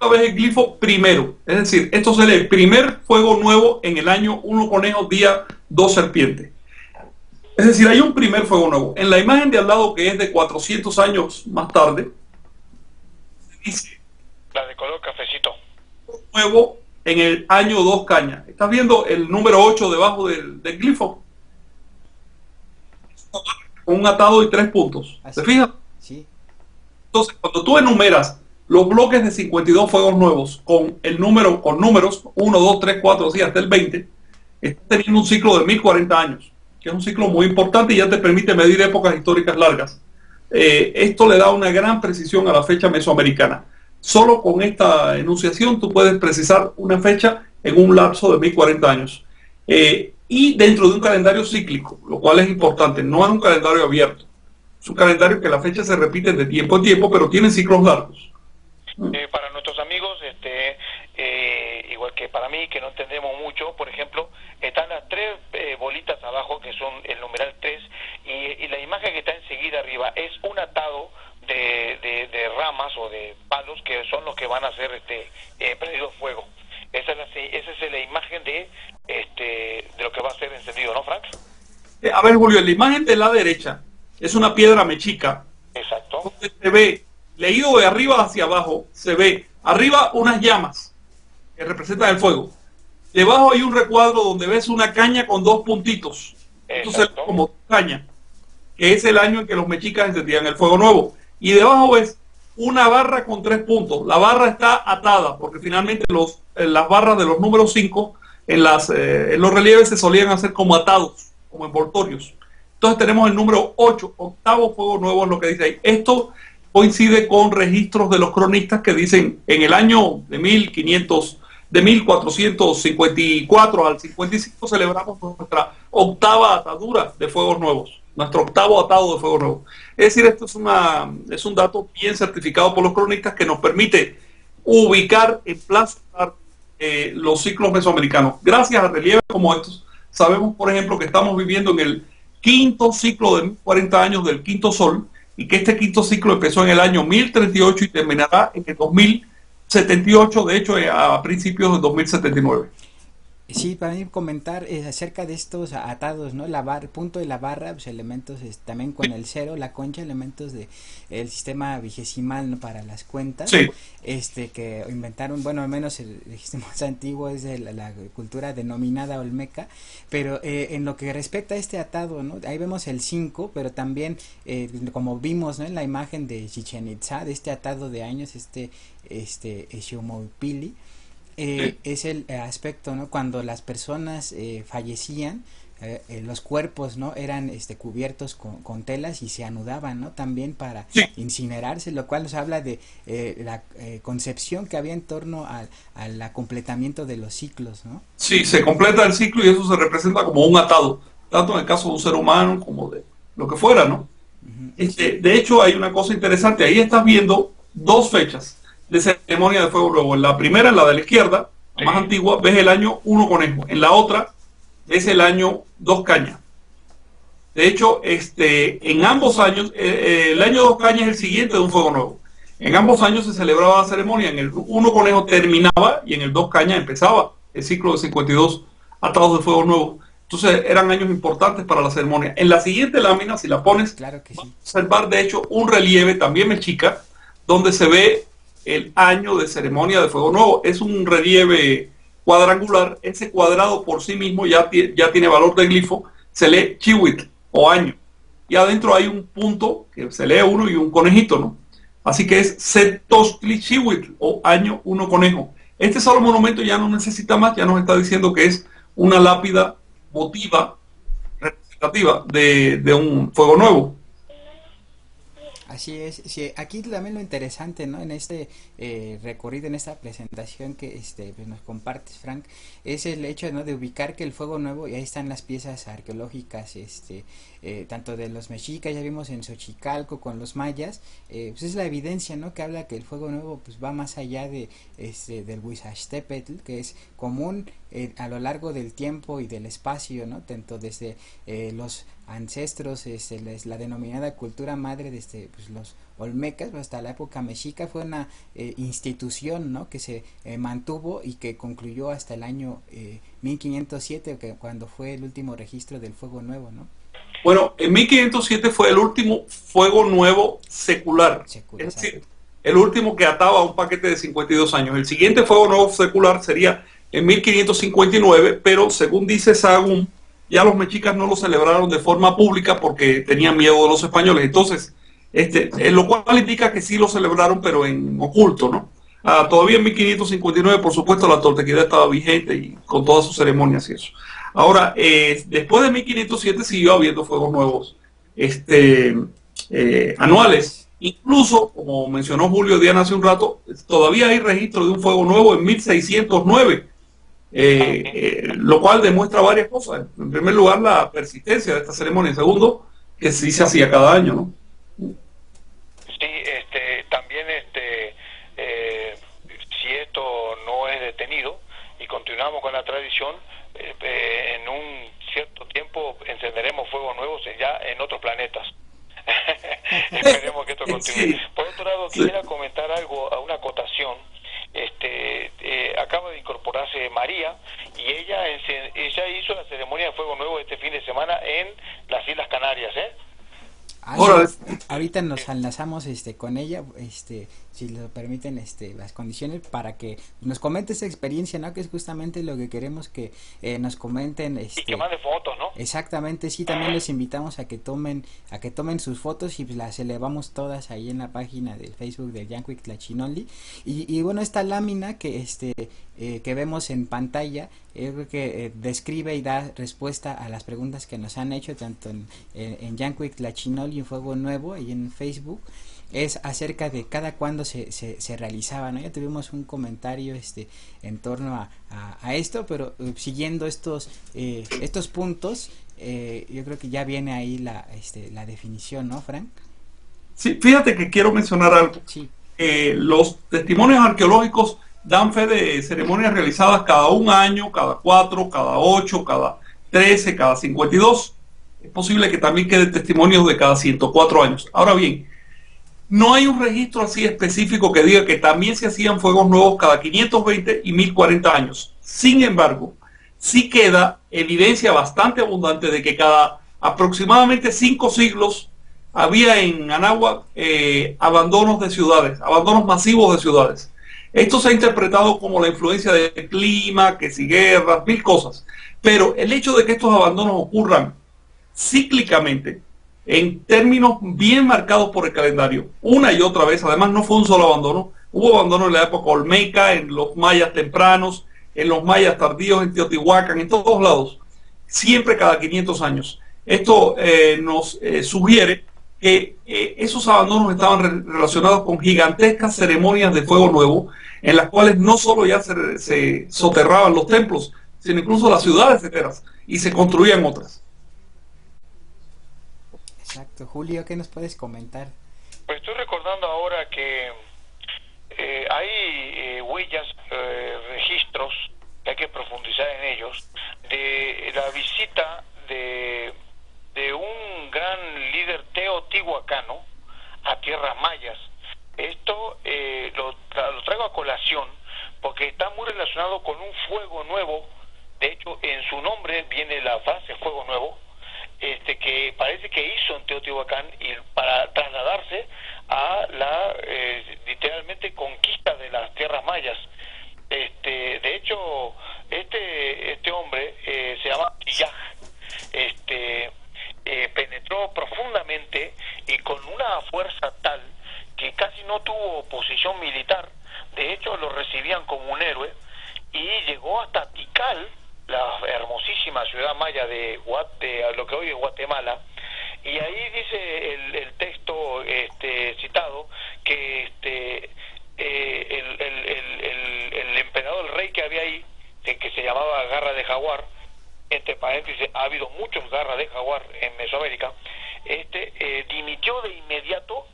a vez el glifo primero. Es decir, esto será el primer fuego nuevo en el año 1 conejo, día 2 serpiente. Es decir, hay un primer fuego nuevo. En la imagen de al lado, que es de 400 años más tarde, se dice... La de color cafecito. Nuevo en el año 2 caña. ¿Estás viendo el número 8 debajo del, glifo? Con un atado y tres puntos. ¿Se fijas? Sí. Entonces, cuando tú enumeras los bloques de 52 fuegos nuevos con el número, con números 1, 2, 3, 4, 5 hasta el 20, están teniendo un ciclo de 1040 años, que es un ciclo muy importante y ya te permite medir épocas históricas largas. Eh, esto le da una gran precisión a la fecha mesoamericana. Solo con esta enunciación tú puedes precisar una fecha en un lapso de 1040 años. Eh, y dentro de un calendario cíclico, lo cual es importante, no es un calendario abierto. Es un calendario que las fechas se repiten de tiempo en tiempo, pero tiene ciclos largos. Eh, para nuestros amigos, este, eh, igual que para mí, que no entendemos mucho, por ejemplo, están las tres eh, bolitas abajo, que son el numeral 3, y, la imagen que está enseguida arriba es un atado de, de, ramas o de palos que son los que van a ser este, prendido fuego. Esa es, la, esa es la imagen de, este, de lo que va a ser encendido, ¿no, Frank? a ver, Julio, la imagen de la derecha es una piedra mechica. Exacto. se ve leído de arriba hacia abajo, se ve arriba unas llamas que representan el fuego. Debajo hay un recuadro donde ves una caña con dos puntitos. Entonces, como caña, que es el año en que los mexicas encendían el fuego nuevo. Y debajo ves una barra con tres puntos. La barra está atada, porque finalmente los, eh, las barras de los números 5 en, las, eh, en los relieves se solían hacer como atados, como envoltorios. Entonces tenemos el número 8, octavo fuego nuevo, es lo que dice ahí. Esto coincide con registros de los cronistas que dicen en el año de 1500, de 1454 al 55 celebramos nuestra octava atadura de fuegos nuevos, nuestro octavo atado de fuegos nuevos. Es decir, esto es, una, es un dato bien certificado por los cronistas que nos permite ubicar, emplazar eh, los ciclos mesoamericanos. Gracias a relieves como estos, sabemos, por ejemplo, que estamos viviendo en el quinto ciclo de 40 años del quinto sol, y que este quinto ciclo empezó en el año 1038 y terminará en el 2078, de hecho eh, a principios de 2079. Sí, para mí comentar eh, acerca de estos atados, ¿no? La bar, punto de la barra, pues, elementos también con el cero, la concha, elementos de el sistema vigesimal ¿no? para las cuentas. Este que inventaron, bueno, al menos el sistema más antiguo es de la, cultura denominada olmeca, pero eh, en lo que respecta a este atado, ¿no? Ahí vemos el 5, pero también eh, como vimos, ¿no? En la imagen de Chichen Itza, de este atado de años, este este Xiomopili eh, (clears throat) es el aspecto, ¿no? Cuando las personas eh, fallecían, eh, los cuerpos, ¿no? Eran este, cubiertos con, telas y se anudaban, ¿no? También para incinerarse, lo cual nos habla de la concepción que había en torno al, completamiento de los ciclos, ¿no? Sí, se completa el ciclo y eso se representa como un atado, tanto en el caso de un ser humano como de lo que fuera, ¿no? este, de hecho, hay una cosa interesante, ahí estás viendo dos fechas de ceremonia de fuego nuevo. En la primera, en la de la izquierda, más antigua, ves el año uno conejo. En la otra, es el año dos cañas. De hecho, este, en ambos años, eh, eh, el año dos cañas es el siguiente de un fuego nuevo. En ambos años se celebraba la ceremonia. En el uno conejo terminaba y en el dos cañas empezaba el ciclo de 52 atados de fuego nuevo. Entonces eran años importantes para la ceremonia. En la siguiente lámina, si la pones, claro que sí. observar de hecho un relieve también mexica, donde se ve el año de ceremonia de fuego nuevo. Es un relieve cuadrangular, ese cuadrado por sí mismo ya, tiene valor de glifo, se lee chihuit o año. Y adentro hay un punto que se lee uno y un conejito, ¿no? Así que es Setostli Chihuit o año uno conejo. Este solo monumento ya no necesita más, ya nos está diciendo que es una lápida votiva representativa de un fuego nuevo. Así es, sí, aquí también lo interesante, ¿no? En este eh, recorrido, en esta presentación que este, pues, nos compartes, Frank, es el hecho ¿no? de ubicar que el fuego nuevo, y ahí están las piezas arqueológicas, este, eh, tanto de los mexicas, ya vimos en Xochicalco con los mayas, eh, pues es la evidencia, ¿no? Que habla que el fuego nuevo pues va más allá de este del Huizachtepetl, que es común a lo largo del tiempo y del espacio, ¿no? Tanto desde los ancestros, este, la denominada cultura madre desde pues, los olmecas hasta la época mexica fue una eh, institución ¿no? que se eh, mantuvo y que concluyó hasta el año 1507 eh, que, cuando fue el último registro del fuego nuevo ¿no? Bueno en 1507 fue el último fuego nuevo secular, es decir el último que ataba un paquete de 52 años el siguiente fuego nuevo secular sería en 1559 pero según dice Sahagún ya los mexicas no lo celebraron de forma pública porque tenían miedo de los españoles entonces este, eh, lo cual indica que sí lo celebraron, pero en oculto, ¿no? Ah, todavía en 1559, por supuesto, la tortequidad estaba vigente y con todas sus ceremonias y eso. Ahora, eh, después de 1507 siguió habiendo fuegos nuevos este, eh, anuales. Incluso, como mencionó Julio Diana hace un rato, todavía hay registro de un fuego nuevo en 1609, lo cual demuestra varias cosas. En primer lugar, la persistencia de esta ceremonia. En segundo, que sí se hacía cada año, ¿no? este, también este, eh, si esto no es detenido y continuamos con la tradición, eh, eh, en un cierto tiempo encenderemos fuegos nuevos ya en otros planetas. (laughs) Esperemos que esto continúe. Por otro lado, quisiera comentar algo, a una acotación. Este, acaba de incorporarse María y ella, ella hizo la ceremonia de fuego nuevo este fin de semana en las Islas Canarias, ¿eh? ahorita nos enlazamos este con ella, este, si lo permiten este las condiciones para que nos comente esa experiencia, ¿no? Que es justamente lo que queremos que eh, nos comenten este y que mande fotos, ¿no? Exactamente, sí, también les invitamos a que tomen a que tomen sus fotos y las elevamos todas ahí en la página del Facebook de Yanquick Lachinoli y, y bueno, esta lámina que este eh, que vemos en pantalla creo que eh, describe y da respuesta a las preguntas que nos han hecho tanto en, en, en Lachinoli en Fuego Nuevo y en Facebook es acerca de cada cuándo se, se, realizaba, ¿no? Ya tuvimos un comentario este en torno a, a, esto, pero eh, siguiendo estos, eh, estos puntos, eh, yo creo que ya viene ahí la, este, la definición, ¿no, Frank? Sí, fíjate que quiero mencionar algo. Sí. los testimonios arqueológicos dan fe de ceremonias realizadas cada un año, cada cuatro, cada ocho, cada trece, cada cincuenta y dos. Es posible que también queden testimonios de cada 104 años. Ahora bien, no hay un registro así específico que diga que también se hacían fuegos nuevos cada 520 y 1040 años. Sin embargo, sí queda evidencia bastante abundante de que cada aproximadamente cinco siglos había en Anáhuac eh, abandonos de ciudades, abandonos masivos de ciudades. Esto se ha interpretado como la influencia del clima, que si guerras, mil cosas. Pero el hecho de que estos abandonos ocurran cíclicamente, en términos bien marcados por el calendario, una y otra vez, además no fue un solo abandono, hubo abandono en la época olmeca, en los mayas tempranos, en los mayas tardíos, en Teotihuacán, en todos lados, siempre cada 500 años. Esto eh, nos eh, sugiere que eh, esos abandonos estaban relacionados con gigantescas ceremonias de fuego nuevo, en las cuales no solo ya se, soterraban los templos, sino incluso las ciudades enteras, y se construían otras. Exacto. Julio, ¿qué nos puedes comentar? Pues estoy recordando ahora que eh, hay eh, huellas, registros, que hay que profundizar en ellos, de la visita de de un gran líder teotihuacano a tierras mayas. Esto eh, lo, traigo a colación porque está muy relacionado con un fuego nuevo. De hecho, en su nombre viene la frase fuego nuevo, este que parece que hizo en Teotihuacán y para trasladarse a la eh, literalmente conquista de las tierras mayas. Este, de hecho, este este hombre eh, se llama Tiyaj. Este, eh, penetró profundamente y con una fuerza tal que casi no tuvo oposición militar, de hecho lo recibían como un héroe y llegó hasta Tikal, la hermosísima ciudad maya de, de lo que hoy es Guatemala, y ahí dice el, texto este, citado que este, eh, el, el, el, emperador, el rey que había ahí, que se llamaba Garra de Jaguar, entre paréntesis, ha habido muchos garras de jaguar en Mesoamérica, este eh, dimitió de inmediato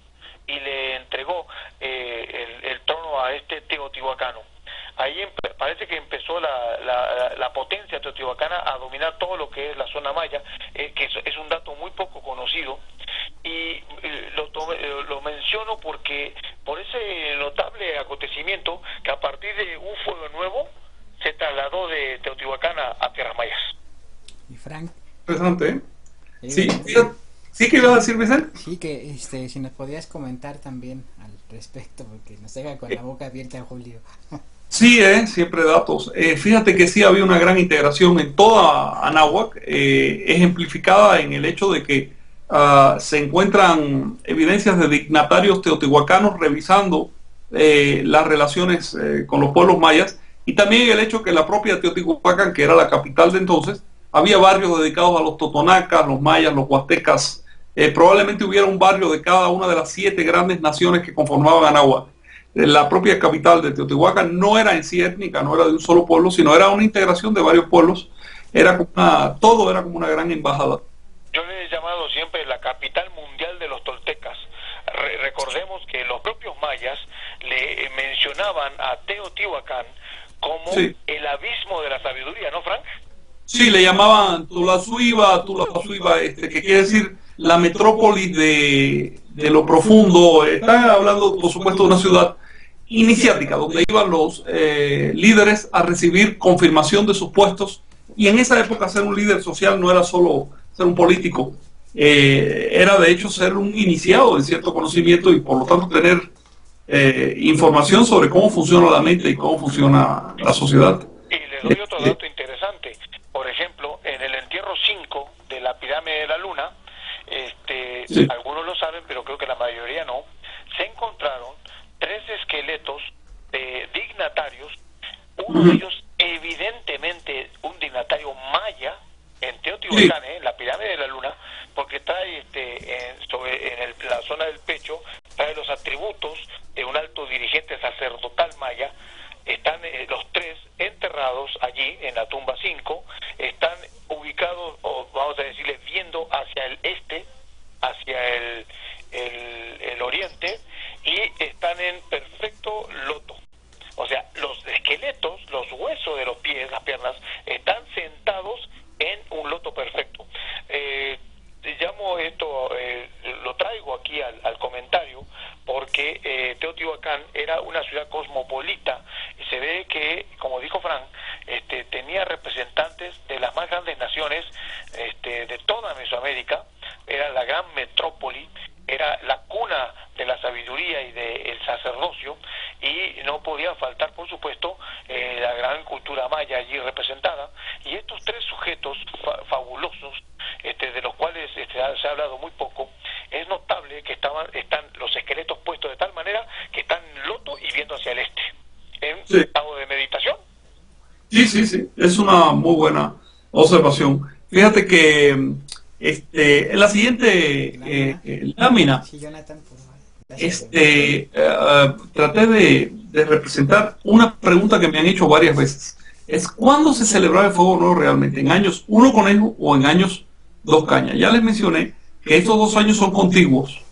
y le entregó eh, el, trono a este teotihuacano. Ahí parece que empezó la, la, potencia teotihuacana a dominar todo lo que es la zona maya, eh, que es, un dato muy poco conocido, y lo, lo menciono porque por ese notable acontecimiento que a partir de un fuego nuevo se trasladó de Teotihuacán a tierras mayas. Y Frank. Interesante, ¿eh? Sí, sí, que iba a decir Vicente. Sí, que este, si nos podías comentar también al respecto, porque nos deja con la boca abierta Julio. (laughs) Sí, eh, siempre datos. Eh, fíjate que sí había una gran integración en toda Anáhuac, eh, ejemplificada en el hecho de que uh, se encuentran evidencias de dignatarios teotihuacanos revisando eh, las relaciones con los pueblos mayas y también el hecho que la propia Teotihuacán, que era la capital de entonces, había barrios dedicados a los totonacas, los mayas, los huastecas. Probablemente hubiera un barrio de cada una de las siete grandes naciones que conformaban Anáhuac. Eh, la propia capital de Teotihuacán no era en sí étnica, no era de un solo pueblo, sino era una integración de varios pueblos. Era como todo era como una gran embajada. Yo le he llamado siempre la capital mundial de los toltecas. recordemos que los propios mayas le mencionaban a Teotihuacán como el abismo de la sabiduría, ¿no, Frank? Sí, le llamaban Tulasuiba, Tulasuiba, este, que quiere decir la metrópolis de, lo profundo. Están hablando, por supuesto, de una ciudad iniciática, donde iban los eh, líderes a recibir confirmación de sus puestos. Y en esa época ser un líder social no era solo ser un político, eh, era de hecho ser un iniciado en cierto conocimiento y por lo tanto tener eh, información sobre cómo funciona la mente y cómo funciona la sociedad. Y le doy otro dato interesante por ejemplo, en el entierro 5 de la pirámide de la luna, este, algunos lo saben, pero creo que no, se encontraron tres esqueletos de dignatarios, uno de ellos evidentemente un dignatario maya en Teotihuacán, en ¿eh? la pirámide de la luna, porque trae este, en, sobre, en la zona del pecho, trae los atributos de un alto dirigente sacerdotal maya, están eh, los tres enterrados allí en la tumba 5, están ubicados, o vamos a decirle, viendo hacia el este, hacia el, el, oriente, y están en perfecto loto. O sea, los esqueletos, los huesos de los pies, las piernas, están sentados en un loto perfecto. Eh, llamo esto, eh, lo traigo aquí al, comentario, porque eh, Teotihuacán era una ciudad cosmopolita y se ve que, como dijo Frank, este, tenía representantes religiones este, de toda Mesoamérica, era la gran metrópoli, era la cuna de la sabiduría y del sacerdocio, y no podía faltar, por supuesto, eh, la gran cultura maya allí representada. Y estos tres sujetos fabulosos, este, de los cuales este, se ha hablado muy poco, es notable que estaban, están los esqueletos puestos de tal manera que están en loto y viendo hacia el este, en estado de meditación. Sí, sí, es una muy buena observación. Fíjate que este, en la siguiente eh, eh, lámina, este, eh, traté de, representar una pregunta que me han hecho varias veces. Es ¿cuándo se celebraba el fuego nuevo realmente? ¿En años uno conejo o en años dos cañas? Ya les mencioné que estos dos años son contiguos.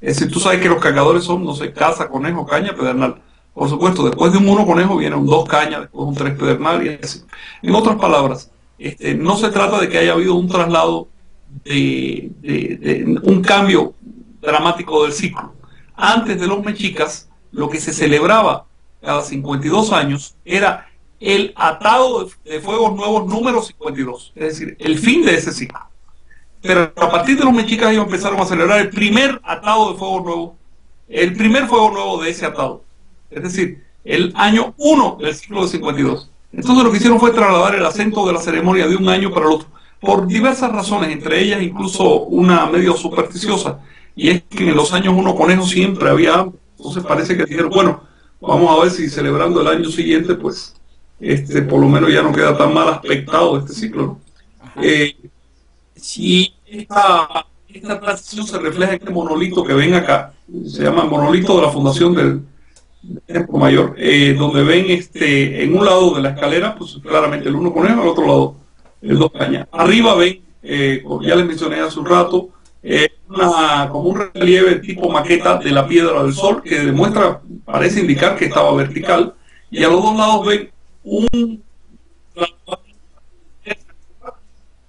Es decir, tú sabes que los cargadores son, no sé, casa, conejo, caña, pedernal. Por supuesto, después de un uno conejo viene un dos caña, después un tres pedernal y así. En otras palabras, este, no se trata de que haya habido un traslado de, un cambio dramático del ciclo. Antes de los mexicas, lo que se celebraba cada 52 años era el atado de fuegos nuevos número 52, es decir, el fin de ese ciclo. Pero a partir de los mexicas ellos empezaron a celebrar el primer atado de fuego nuevo, el primer fuego nuevo de ese atado, es decir, el año 1 del ciclo de 52. Entonces lo que hicieron fue trasladar el acento de la ceremonia de un año para el otro, por diversas razones, entre ellas incluso una medio supersticiosa, y es que en los años 1 conejo siempre había, entonces parece que dijeron, bueno, vamos a ver si celebrando el año siguiente, pues, este, por lo menos ya no queda tan mal aspectado este ciclo. Eh, y esta, esta transición se refleja en este monolito que ven acá, se llama monolito de la fundación del, Mayor, eh, donde ven este en un lado de la escalera, pues claramente el uno conejo, al otro lado el dos cañas. Arriba ven, eh, como ya les mencioné hace un rato, eh, una, como un relieve tipo maqueta de la piedra del sol que demuestra, parece indicar que estaba vertical, y a los dos lados ven un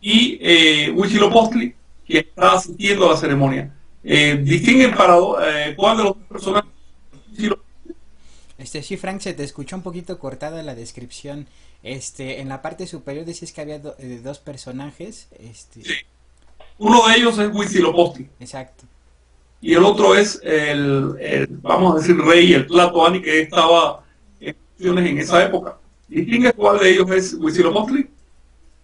y eh, que está asistiendo a la ceremonia. Eh, distinguen para cuál de los personajes. Este, sí, Frank, se te escuchó un poquito cortada la descripción. Este, en la parte superior decís que había eh, dos personajes. Este... Uno de ellos es Huitzilopochtli. Exacto. Y el otro es el, vamos a decir, rey, el Tlatoani que estaba en funciones en esa época. ¿Distingue cuál de ellos es Huitzilopochtli?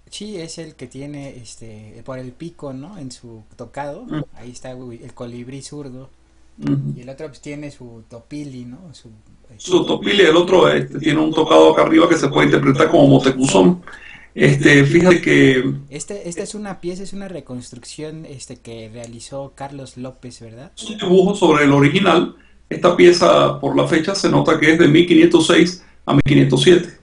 Sí, es el que tiene este por el pico, ¿no? En su tocado. Ahí está el colibrí zurdo. Y el otro pues, tiene su topili, ¿no? Su, este, topili, el otro este, tiene un tocado acá arriba que se puede interpretar como motecuzón. Este, fíjate que... Este, esta es una pieza, es una reconstrucción este, que realizó Carlos López, ¿verdad? Es un dibujo sobre el original. Esta pieza, por la fecha, se nota que es de 1506 a 1507.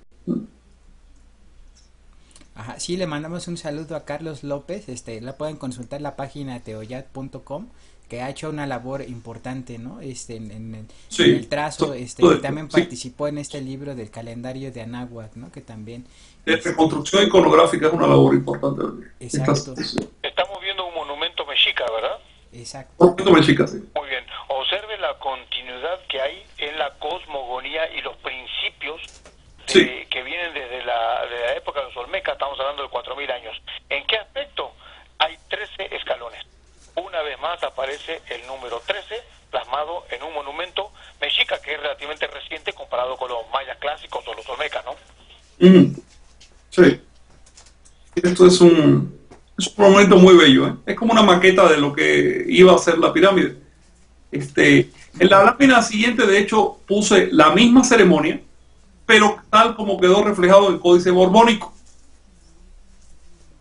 Ajá, sí, le mandamos un saludo a Carlos López, este, la pueden consultar la página teoyat.com que ha hecho una labor importante, ¿no? Este, en, el trazo, este, también participó en este libro del calendario de Anáhuac, ¿no? Que también... La reconstrucción iconográfica es una labor importante. Exacto. Estamos viendo un monumento mexica, ¿verdad? Exacto. Monumento mexica, sí. Muy bien. Observe la continuidad que hay en la cosmogonía y los principios que vienen desde la, de la época de los Olmecas, estamos hablando de 4.000 años. ¿En qué aspecto? Hay 13 escalones. Una vez más aparece el número 13 plasmado en un monumento mexica que es relativamente reciente comparado con los mayas clásicos o los Olmecas, ¿no? Sí. Esto es un, es monumento muy bello. ¿eh? Es como una maqueta de lo que iba a ser la pirámide. Este, en la lámina siguiente, de hecho, puse la misma ceremonia pero tal como quedó reflejado en el Códice Borbónico.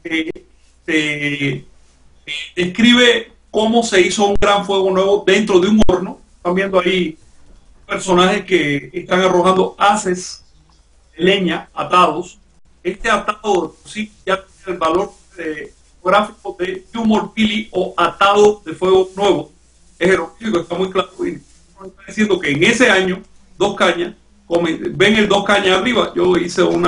Eh, eh, describe cómo se hizo un gran fuego nuevo dentro de un horno. Están viendo ahí personajes que están arrojando haces de leña atados. Este atado sí ya tiene el valor gráfico de humor pili o atado de fuego nuevo. Es jeroglífico, está muy claro. está diciendo que en ese año, dos cañas, ven el dos cañas arriba, yo hice un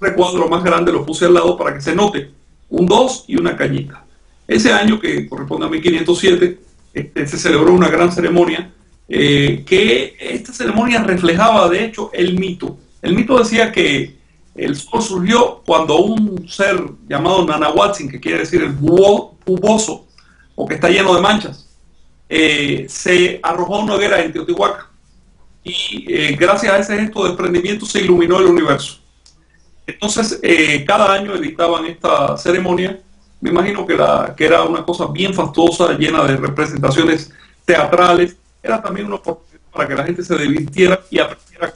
recuadro más grande, lo puse al lado para que se note, un 2 y una cañita. Ese año, que corresponde a 1507, este, se celebró una gran ceremonia, eh, que esta ceremonia reflejaba, de hecho, el mito. El mito decía que El sol surgió cuando un ser llamado Nanahuatzin, que quiere decir el puboso, o que está lleno de manchas, eh, se arrojó una hoguera en Teotihuacán. Y eh, gracias a ese gesto de desprendimiento se iluminó el universo. Entonces, cada año editaban esta ceremonia. Me imagino que, la, que era una cosa bien fastuosa, llena de representaciones teatrales. Era también una oportunidad para que la gente se divirtiera y aprendiera.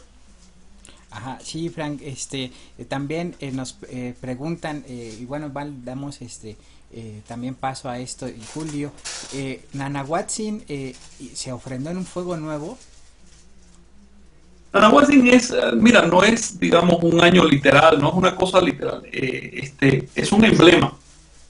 Ajá, sí, Frank, este, eh, también nos preguntan, y bueno, damos este, también paso a esto, y Julio, eh, Nanahuatzin se ofrendó en un fuego nuevo Anahuacin es, eh, mira, no es, digamos, un año literal, no es una cosa literal, eh, este, es un emblema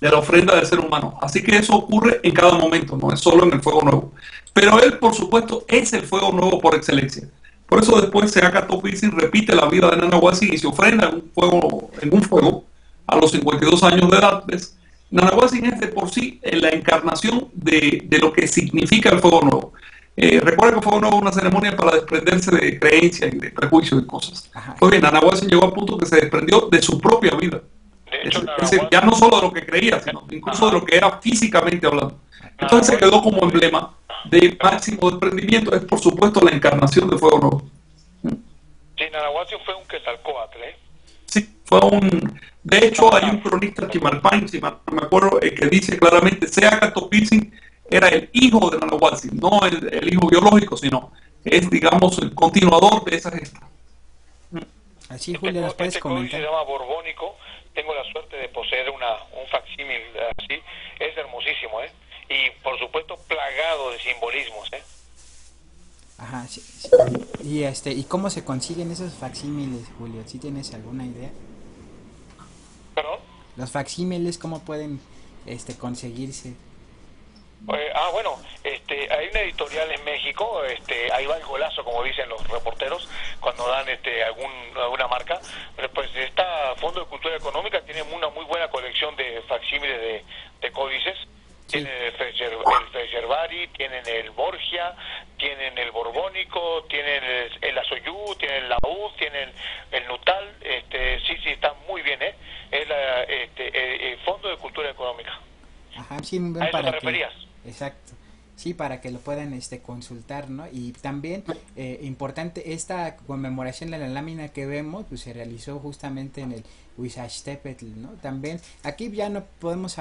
de la ofrenda del ser humano. Así que eso ocurre en cada momento, no es solo en el fuego nuevo. Pero él, por supuesto, es el fuego nuevo por excelencia. Por eso después se y repite la vida de Nanahuacin y se ofrenda en un fuego, en un fuego a los 52 años de edad. ¿ves? es de por sí la encarnación de, de lo que significa el fuego nuevo. Eh, recuerda que fue una, ceremonia para desprenderse de creencias y de prejuicios y cosas. Pues bien, se llegó al punto que se desprendió de su propia vida. Ya no solo de lo que creía, sino incluso de lo que era físicamente hablando. Entonces se quedó como emblema de máximo desprendimiento. Es por supuesto la encarnación de Fuego Nuevo. Sí, Nanahuasi fue un Quetzalcóatl, ¿eh? Sí, fue un... De hecho, hay un cronista, Chimalpain, si me acuerdo, eh, que dice claramente, sea Catopizin era el hijo de Nanahuatzin, no el, hijo biológico, sino es, digamos, el continuador de esa gesta. Así, Julio, este, este se llama Borbónico, tengo la suerte de poseer una, un facsímil así, es hermosísimo, ¿eh? Y, por supuesto, plagado de simbolismos, ¿eh? Ajá, sí, Y, este, ¿y cómo se consiguen esos facsímiles, Julio? ¿Sí tienes alguna idea? ¿Perdón? Los facsímiles, ¿cómo pueden este, conseguirse? Eh, ah, bueno, este, hay una editorial en México, este, ahí va el golazo, como dicen los reporteros, cuando dan este, algún, alguna marca. Pues esta Fondo de Cultura Económica tiene una muy buena colección de facsímiles de, de códices. Tienen el, Fejervari, tienen el Borgia, tienen el Borbónico, tienen el, el Asoyú, tienen el Laúd, tienen el Nutal. Este, sí, sí, está muy bien, ¿eh? Es la, este, el, Fondo de Cultura Económica. Ajá, sí, ¿A eso te referías? Exacto. Sí, para que lo puedan este, consultar, ¿no? Y también, eh, importante, esta conmemoración de la lámina que vemos, pues se realizó justamente en el Huizachtepetl, ¿no? También, aquí ya no podemos,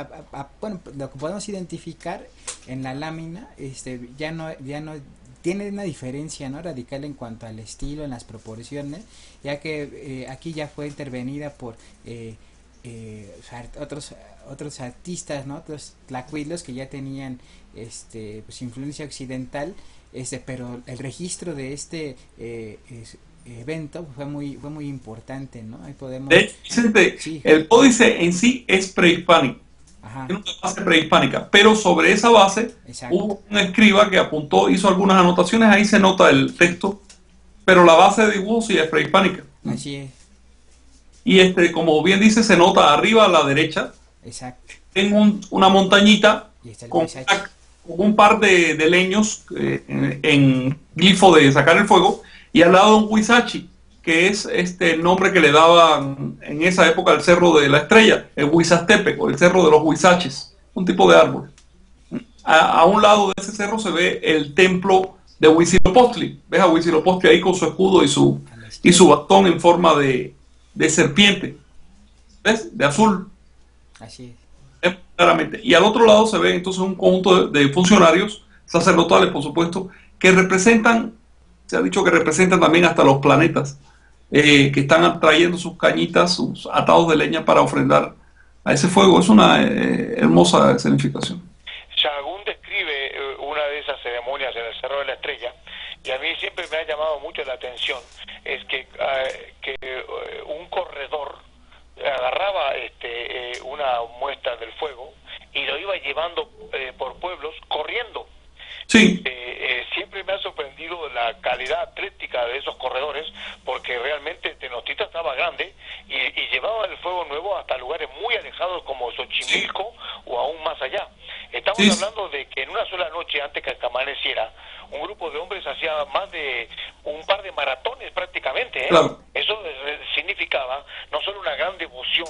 bueno, lo que podemos identificar en la lámina, este, ya no, ya no tiene una diferencia no radical en cuanto al estilo, en las proporciones, ya que eh, aquí ya fue intervenida por eh, eh, otros otros artistas, ¿no? Otros tlacuilos que ya tenían este pues influencia occidental, este, pero el registro de este eh, evento fue muy fue muy importante, ¿no? Ahí podemos el códice en sí es prehispánico. Tiene una base prehispánica, pero sobre esa base hubo un escriba que apuntó, hizo algunas anotaciones, ahí se nota el texto, pero la base de dibujo sí es prehispánica. Así es. Y este, como bien dice, se nota arriba a la derecha. Exacto. En una montañita con, un par de, leños eh, en, glifo de sacar el fuego. Y al lado un huizachi, que es este nombre que le daban en esa época al cerro de la estrella, el Huizastepe, el cerro de los huizaches, un tipo de árbol. A, un lado de ese cerro se ve el templo de Huitzilopochtli. Ves a Huitzilopochtli ahí con su escudo y su, y su bastón en forma de, de serpiente, ¿ves? De azul. Así es. Claramente. Y al otro lado se ve entonces un conjunto de, funcionarios, sacerdotales por supuesto, que representan, se ha dicho que representan también hasta los planetas, eh, que están trayendo sus cañitas, sus atados de leña para ofrendar a ese fuego. Es una eh, hermosa escenificación. Shagún describe eh, una de esas ceremonias en el Cerro de la Estrella, y a mí siempre me ha llamado mucho la atención, es que, ah, que eh, un corredor agarraba este, eh, una muestra del fuego y lo iba llevando eh, por pueblos corriendo. Sí. siempre me ha sorprendido la calidad atlética de esos corredores, porque realmente Tenochtitlan estaba grande y, y llevaba el fuego nuevo hasta lugares muy alejados como Xochimilco o aún más allá. Estamos hablando de que en una sola noche antes que amaneciera, un grupo de hombres hacía más de un par de maratones prácticamente. ¿eh? Eso significaba no solo una gran devoción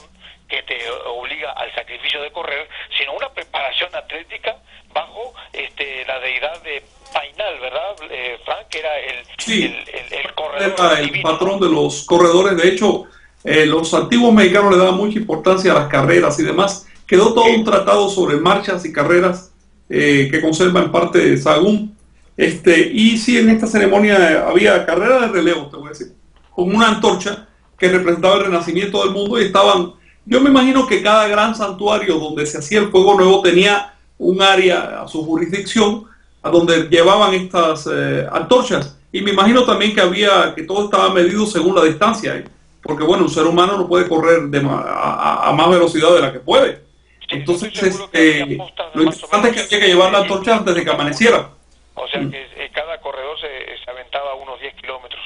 que te obliga al sacrificio de correr, sino una preparación atlética bajo este, la deidad de Painal, ¿verdad, eh, Frank? Que era el, sí, el, corredor. patrón de los corredores. De hecho, eh, los antiguos mexicanos le daban mucha importancia a las carreras y demás. Quedó todo un tratado sobre marchas y carreras eh, que conserva en parte de Sagún este, y sí, en esta ceremonia había carrera de relevo, te voy a decir, con una antorcha que representaba el renacimiento del mundo y estaban, yo me imagino que cada gran santuario donde se hacía el fuego nuevo tenía un área a su jurisdicción a donde llevaban estas eh, antorchas. Y me imagino también que había, que todo estaba medido según la distancia, porque bueno, un ser humano no puede correr de a, más velocidad de la que puede. Entonces, este, lo importante es que había que llevar la antorcha antes de que amaneciera. O sea que eh, cada corredor se, se aventaba unos 10 kilómetros.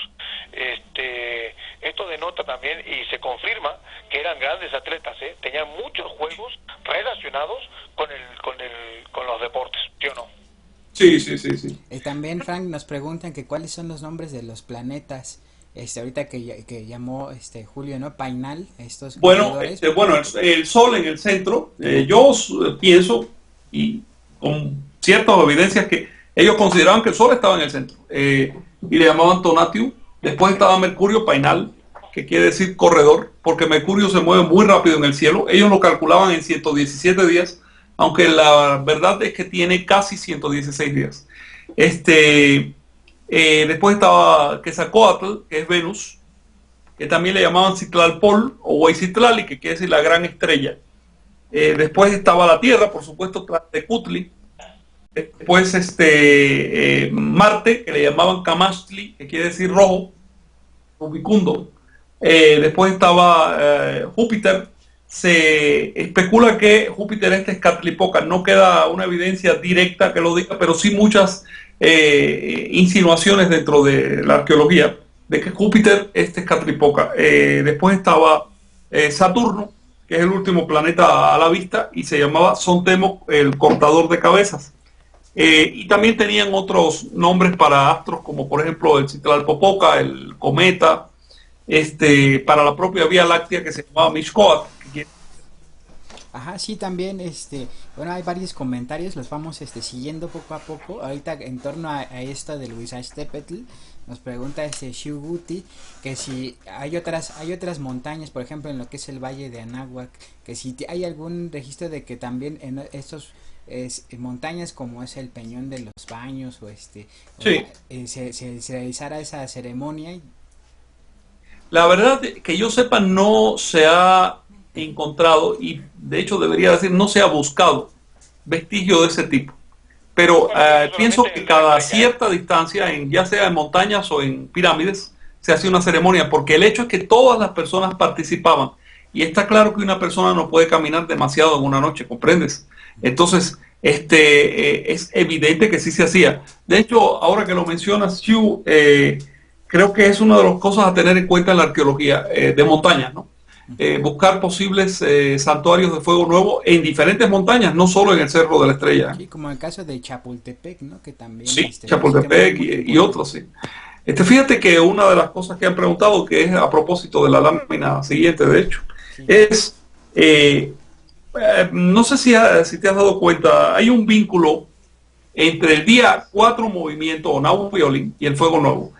Este, esto denota también y se confirma que eran grandes atletas, ¿eh? tenían muchos juegos relacionados con, el, con, el, con los deportes, ¿sí o no? Sí, sí, sí, sí. Y también, Frank, nos preguntan que cuáles son los nombres de los planetas. Este, ahorita que, que llamó este Julio, ¿no? Painal, estos Bueno, este, bueno el, Sol en el centro, eh, yo pienso, y con ciertas evidencias, que ellos consideraban que el Sol estaba en el centro, eh, y le llamaban Tonatiuh, Después estaba Mercurio Painal, que quiere decir corredor, porque Mercurio se mueve muy rápido en el cielo. Ellos lo calculaban en 117 días, aunque la verdad es que tiene casi 116 días. Este, eh, después estaba Quetzalcoatl, que es Venus, que también le llamaban Citlalpol o Huaycitlali, que quiere decir la gran estrella. Eh, después estaba la Tierra, por supuesto, Tlatecutli, Después este, eh, Marte, que le llamaban Camastli, que quiere decir rojo, ubicundo. Eh, después estaba eh, Júpiter. Se especula que Júpiter es Tezcatlipoca. No queda una evidencia directa que lo diga, pero sí muchas insinuaciones dentro de la arqueología de que Júpiter es Tezcatlipoca. después estaba Saturno, que es el último planeta a la vista, y se llamaba Sontemo, el cortador de cabezas. Eh, y también tenían otros nombres para astros, como por ejemplo el Citlalpopoca, el cometa, este, para la propia Vía Láctea que se llamaba Mishkoat. Ajá, sí, también, este, bueno, hay varios comentarios, los vamos este, siguiendo poco a poco. Ahorita en torno a, esto de Luis Astepetl, nos pregunta este Shuguti que si hay otras hay otras montañas, por ejemplo, en lo que es el Valle de Anáhuac, que si hay algún registro de que también en estos es, montañas como es el Peñón de los Baños o este eh, se, realizara esa ceremonia. La verdad que yo sepa no se ha encontrado y de hecho debería decir no se ha buscado vestigio de ese tipo. Pero eh, pienso que cada cierta distancia, en, ya sea en montañas o en pirámides, se hace una ceremonia, porque el hecho es que todas las personas participaban. Y está claro que una persona no puede caminar demasiado en una noche, ¿comprendes? Entonces, este, eh, es evidente que sí se hacía. De hecho, ahora que lo mencionas, eh, creo que es una de las cosas a tener en cuenta en la arqueología eh, de montañas, ¿no? buscar posibles santuarios de fuego nuevo en diferentes montañas, no solo en el Cerro de la Estrella. Sí, como el caso de Chapultepec, ¿no? Que también. Sí, este, Chapultepec y, otros, sí. Este, fíjate que una de las cosas que han preguntado, que es a propósito de la lámina siguiente, de hecho, es eh, no sé si, si, te has dado cuenta, hay un vínculo entre el día 4 movimiento o Now Violin y el Fuego Nuevo.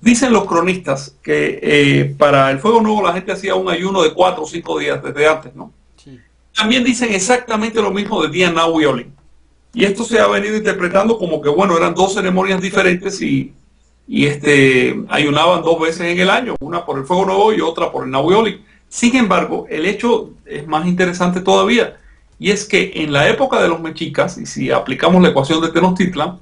Dicen los cronistas que eh, para el Fuego Nuevo la gente hacía un ayuno de 4 o 5 días desde antes, ¿no? También dicen exactamente lo mismo del día Now Violin. Y esto se ha venido interpretando como que, bueno, eran dos ceremonias diferentes y, y este, ayunaban dos veces en el año, una por el Fuego Nuevo y otra por el Now Violin. Sin embargo, el hecho es más interesante todavía, y es que en la época de los mexicas, y si aplicamos la ecuación de Tenochtitlan,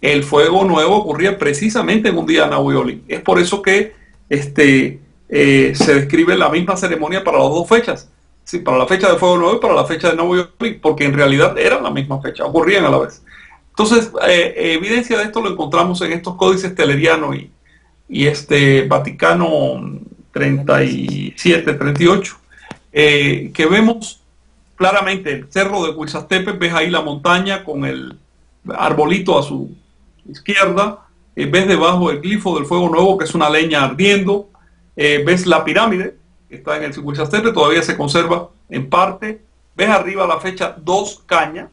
el fuego nuevo ocurría precisamente en un día de. Es por eso que este, eh, se describe la misma ceremonia para las dos fechas, sí, para la fecha de fuego nuevo y para la fecha de Nahuioli, porque en realidad eran la misma fecha, ocurrían a la vez. Entonces, eh, evidencia de esto lo encontramos en estos códices teleriano y, y este Vaticano 37, 38, eh, que vemos claramente el cerro de Huizastepe, ves ahí la montaña con el arbolito a su izquierda, eh, ves debajo el glifo del fuego nuevo, que es una leña ardiendo, eh, ves la pirámide, que está en el Huizastepe, todavía se conserva en parte, ves arriba la fecha 2 caña,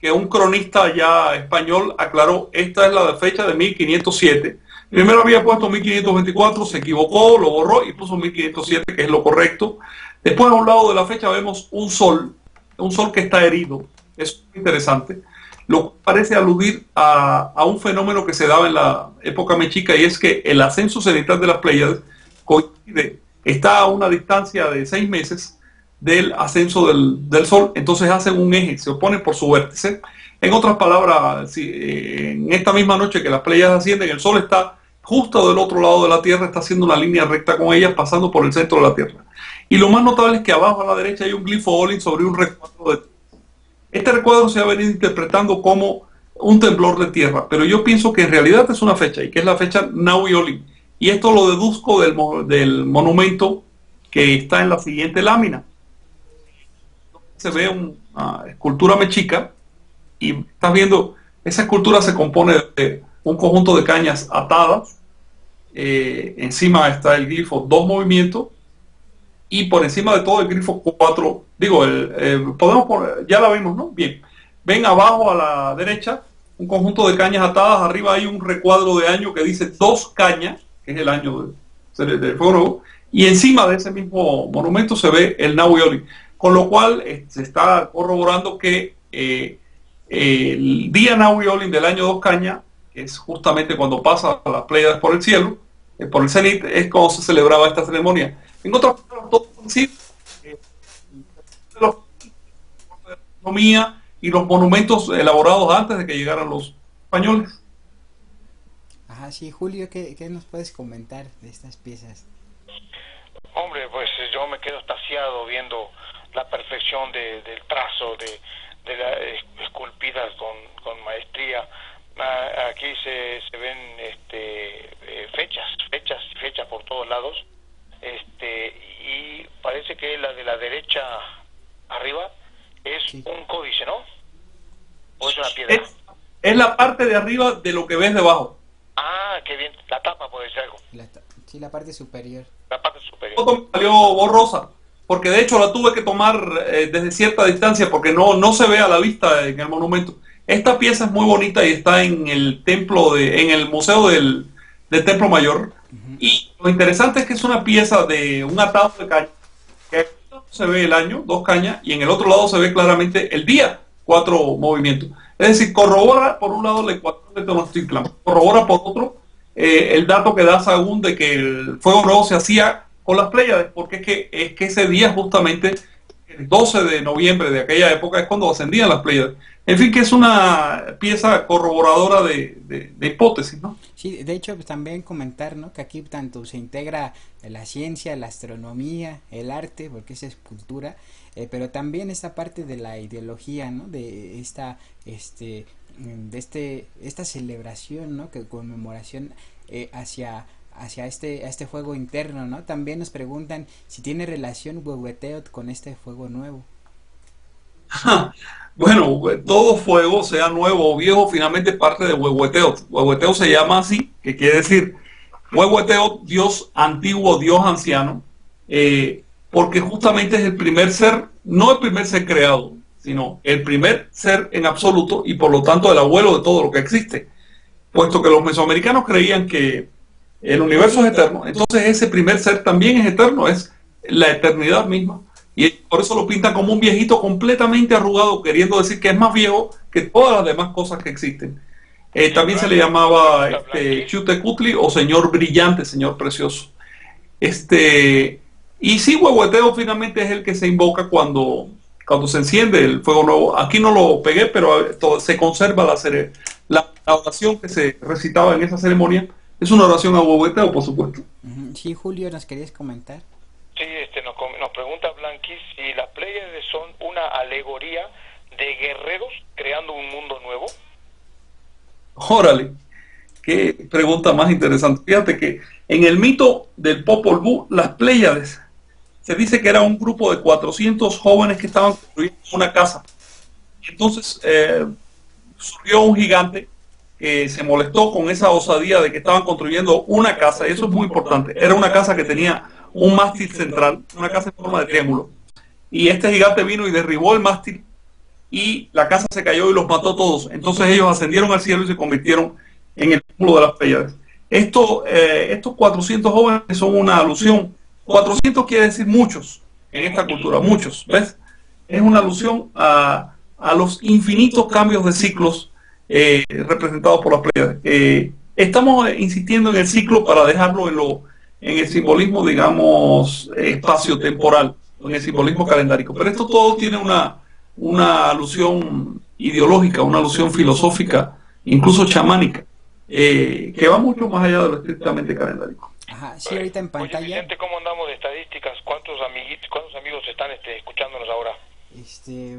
que un cronista ya español aclaró, esta es la fecha de 1507. Primero había puesto 1524, se equivocó, lo borró y puso 1507, que es lo correcto. Después a un lado de la fecha vemos un sol, un sol que está herido. Es interesante. Lo parece aludir a, un fenómeno que se daba en la época mexica y es que el ascenso cenital de las Pléyades coincide, está a una distancia de seis meses del ascenso del, Sol, entonces hacen un eje, se oponen por su vértice. En otras palabras, eh, en esta misma noche que las playas ascienden, el Sol está justo del otro lado de la Tierra, está haciendo una línea recta con ellas, pasando por el centro de la Tierra. Y lo más notable es que abajo a la derecha hay un glifo Olin sobre un recuadro de... Este recuadro se ha venido interpretando como un temblor de tierra, pero yo pienso que en realidad es una fecha, y que es la fecha Naui Olin. Y esto lo deduzco del, del monumento que está en la siguiente lámina se ve una escultura mexica y estás viendo, esa escultura se compone de un conjunto de cañas atadas, eh, encima está el grifo dos movimientos y por encima de todo el grifo cuatro, digo, el, podemos poner, ya la vimos, ¿no? Bien, ven abajo a la derecha un conjunto de cañas atadas, arriba hay un recuadro de año que dice dos cañas, que es el año del de, fuego y encima de ese mismo monumento se ve el Nahuioli. Con lo cual eh, se está corroborando que eh, el día Nahui del año 2 Caña, que es justamente cuando pasa a las playas por el cielo, eh, por el cenit, es cuando se celebraba esta ceremonia. En otras palabras, todo la economía y los monumentos elaborados antes de que llegaran los españoles. Ajá, sí, Julio, ¿qué, qué nos puedes comentar de estas piezas? Hombre, pues yo me quedo estaciado viendo la perfección de, del trazo, de, de la, esculpidas con, con maestría. Ah, aquí se, se ven este, eh, fechas, fechas y fechas por todos lados. Este, y parece que la de la derecha arriba es un códice, ¿no? ¿O es una piedra? Es, la parte de arriba de lo que ves debajo. Ah, qué bien. La tapa puede ser algo. sí, la parte superior. La parte superior. Todo salió borrosa porque de hecho la tuve que tomar eh, desde cierta distancia porque no, no se ve a la vista en el monumento. Esta pieza es muy bonita y está en el templo de, en el museo del, del Templo Mayor. Y lo interesante es que es una pieza de un atado de caña, que se ve el año, dos cañas, y en el otro lado se ve claramente el día, cuatro movimientos. Es decir, corrobora por un lado la ecuación de Tenochtitlan, corrobora por otro eh, el dato que da Sagún de que el fuego nuevo se hacía con las Pléyades, porque es que, es que ese día justamente, el 12 de noviembre de aquella época, es cuando ascendían las Pléyades. En fin, que es una pieza corroboradora de, de, hipótesis, ¿no? Sí, de hecho, pues, también comentar, ¿no? Que aquí tanto se integra la ciencia, la astronomía, el arte, porque es escultura, eh, pero también esta parte de la ideología, ¿no? De esta, este, de este, esta celebración, ¿no? Que conmemoración eh, hacia hacia este, este juego interno, ¿no? También nos preguntan si tiene relación Huehueteot con este fuego nuevo. Bueno, todo fuego, sea nuevo o viejo, finalmente parte de Huehueteot. Huehueteot se llama así, que quiere decir Huehueteot, Dios antiguo, Dios anciano, eh, porque justamente es el primer ser, no el primer ser creado, sino el primer ser en absoluto y por lo tanto el abuelo de todo lo que existe. Puesto que los mesoamericanos creían que el universo es eterno, entonces ese primer ser también es eterno, es la eternidad misma. Y por eso lo pintan como un viejito completamente arrugado, queriendo decir que es más viejo que todas las demás cosas que existen. Eh, también se le llamaba este, Chutecutli o señor brillante, señor precioso. Este, y sí, huehueteo finalmente es el que se invoca cuando, cuando se enciende el fuego nuevo. Aquí no lo pegué, pero se conserva la, la, la oración que se recitaba en esa ceremonia es una oración o por supuesto. Sí, Julio, ¿nos querías comentar? Sí, este, nos, Pléyades son una alegoría de guerreros creando un mundo nuevo. Órale, qué pregunta más interesante. Fíjate que en el mito del Popol Vuh, las Pléyades, se dice que era un grupo de 400 jóvenes que estaban construyendo una casa. Entonces eh, surgió un gigante se molestó con esa osadía de que estaban construyendo una casa, y eso es muy importante. Era una casa que tenía un mástil central, una casa en forma de triángulo. Y este gigante vino y derribó el mástil y la casa se cayó y los mató todos. Entonces ellos ascendieron al cielo y se convirtieron en el cúmulo de las Pléyades. Esto, eh, estos 400 jóvenes son una alusión. 400 quiere decir muchos en esta cultura, muchos, ¿ves? Es una alusión a, los infinitos cambios de ciclos eh, representados por las Pléyades. Eh, estamos insistiendo en el ciclo para dejarlo en, lo, en el simbolismo, digamos, espacio-temporal, en el simbolismo calendárico. Pero esto todo tiene una, una alusión ideológica, una alusión filosófica, incluso chamánica, eh, que va mucho más allá de lo estrictamente calendárico. Ajá, sí, ahorita en pantalla. Oye, ¿cómo andamos de estadísticas? ¿Cuántos, amiguitos, cuántos amigos están este, escuchándonos ahora? Este,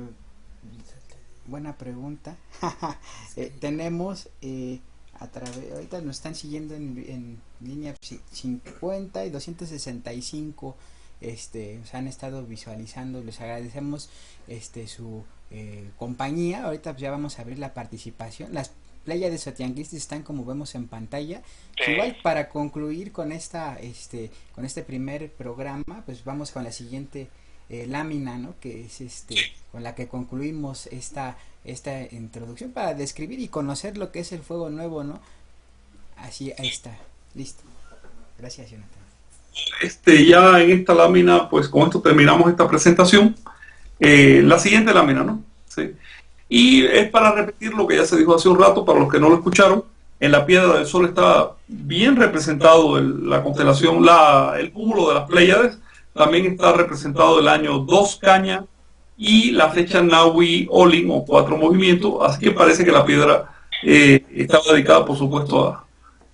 buena pregunta. (laughs) eh, tenemos eh, a través, ahorita nos están siguiendo en, en línea 50 y 265 este, se han estado visualizando, les agradecemos este su eh, compañía. Ahorita pues, ya vamos a abrir la participación. Las playas de Sotianguistas están como vemos en pantalla. Igual para concluir con esta este con este primer programa, pues vamos con la siguiente eh, lámina, ¿no? Que es este con la que concluimos esta esta introducción para describir y conocer lo que es el fuego nuevo, ¿no? Así ahí está. Listo. Gracias, Jonathan este, ya en esta lámina, pues con esto terminamos esta presentación. Eh, la siguiente lámina, ¿no? Sí. Y es para repetir lo que ya se dijo hace un rato, para los que no lo escucharon, en la piedra del sol está bien representado la constelación, la, el cúmulo de las Pléyades, también está representado el año 2 caña y la flecha Naui Olin o cuatro movimientos, así que parece que la piedra eh, estaba dedicada, por supuesto, a,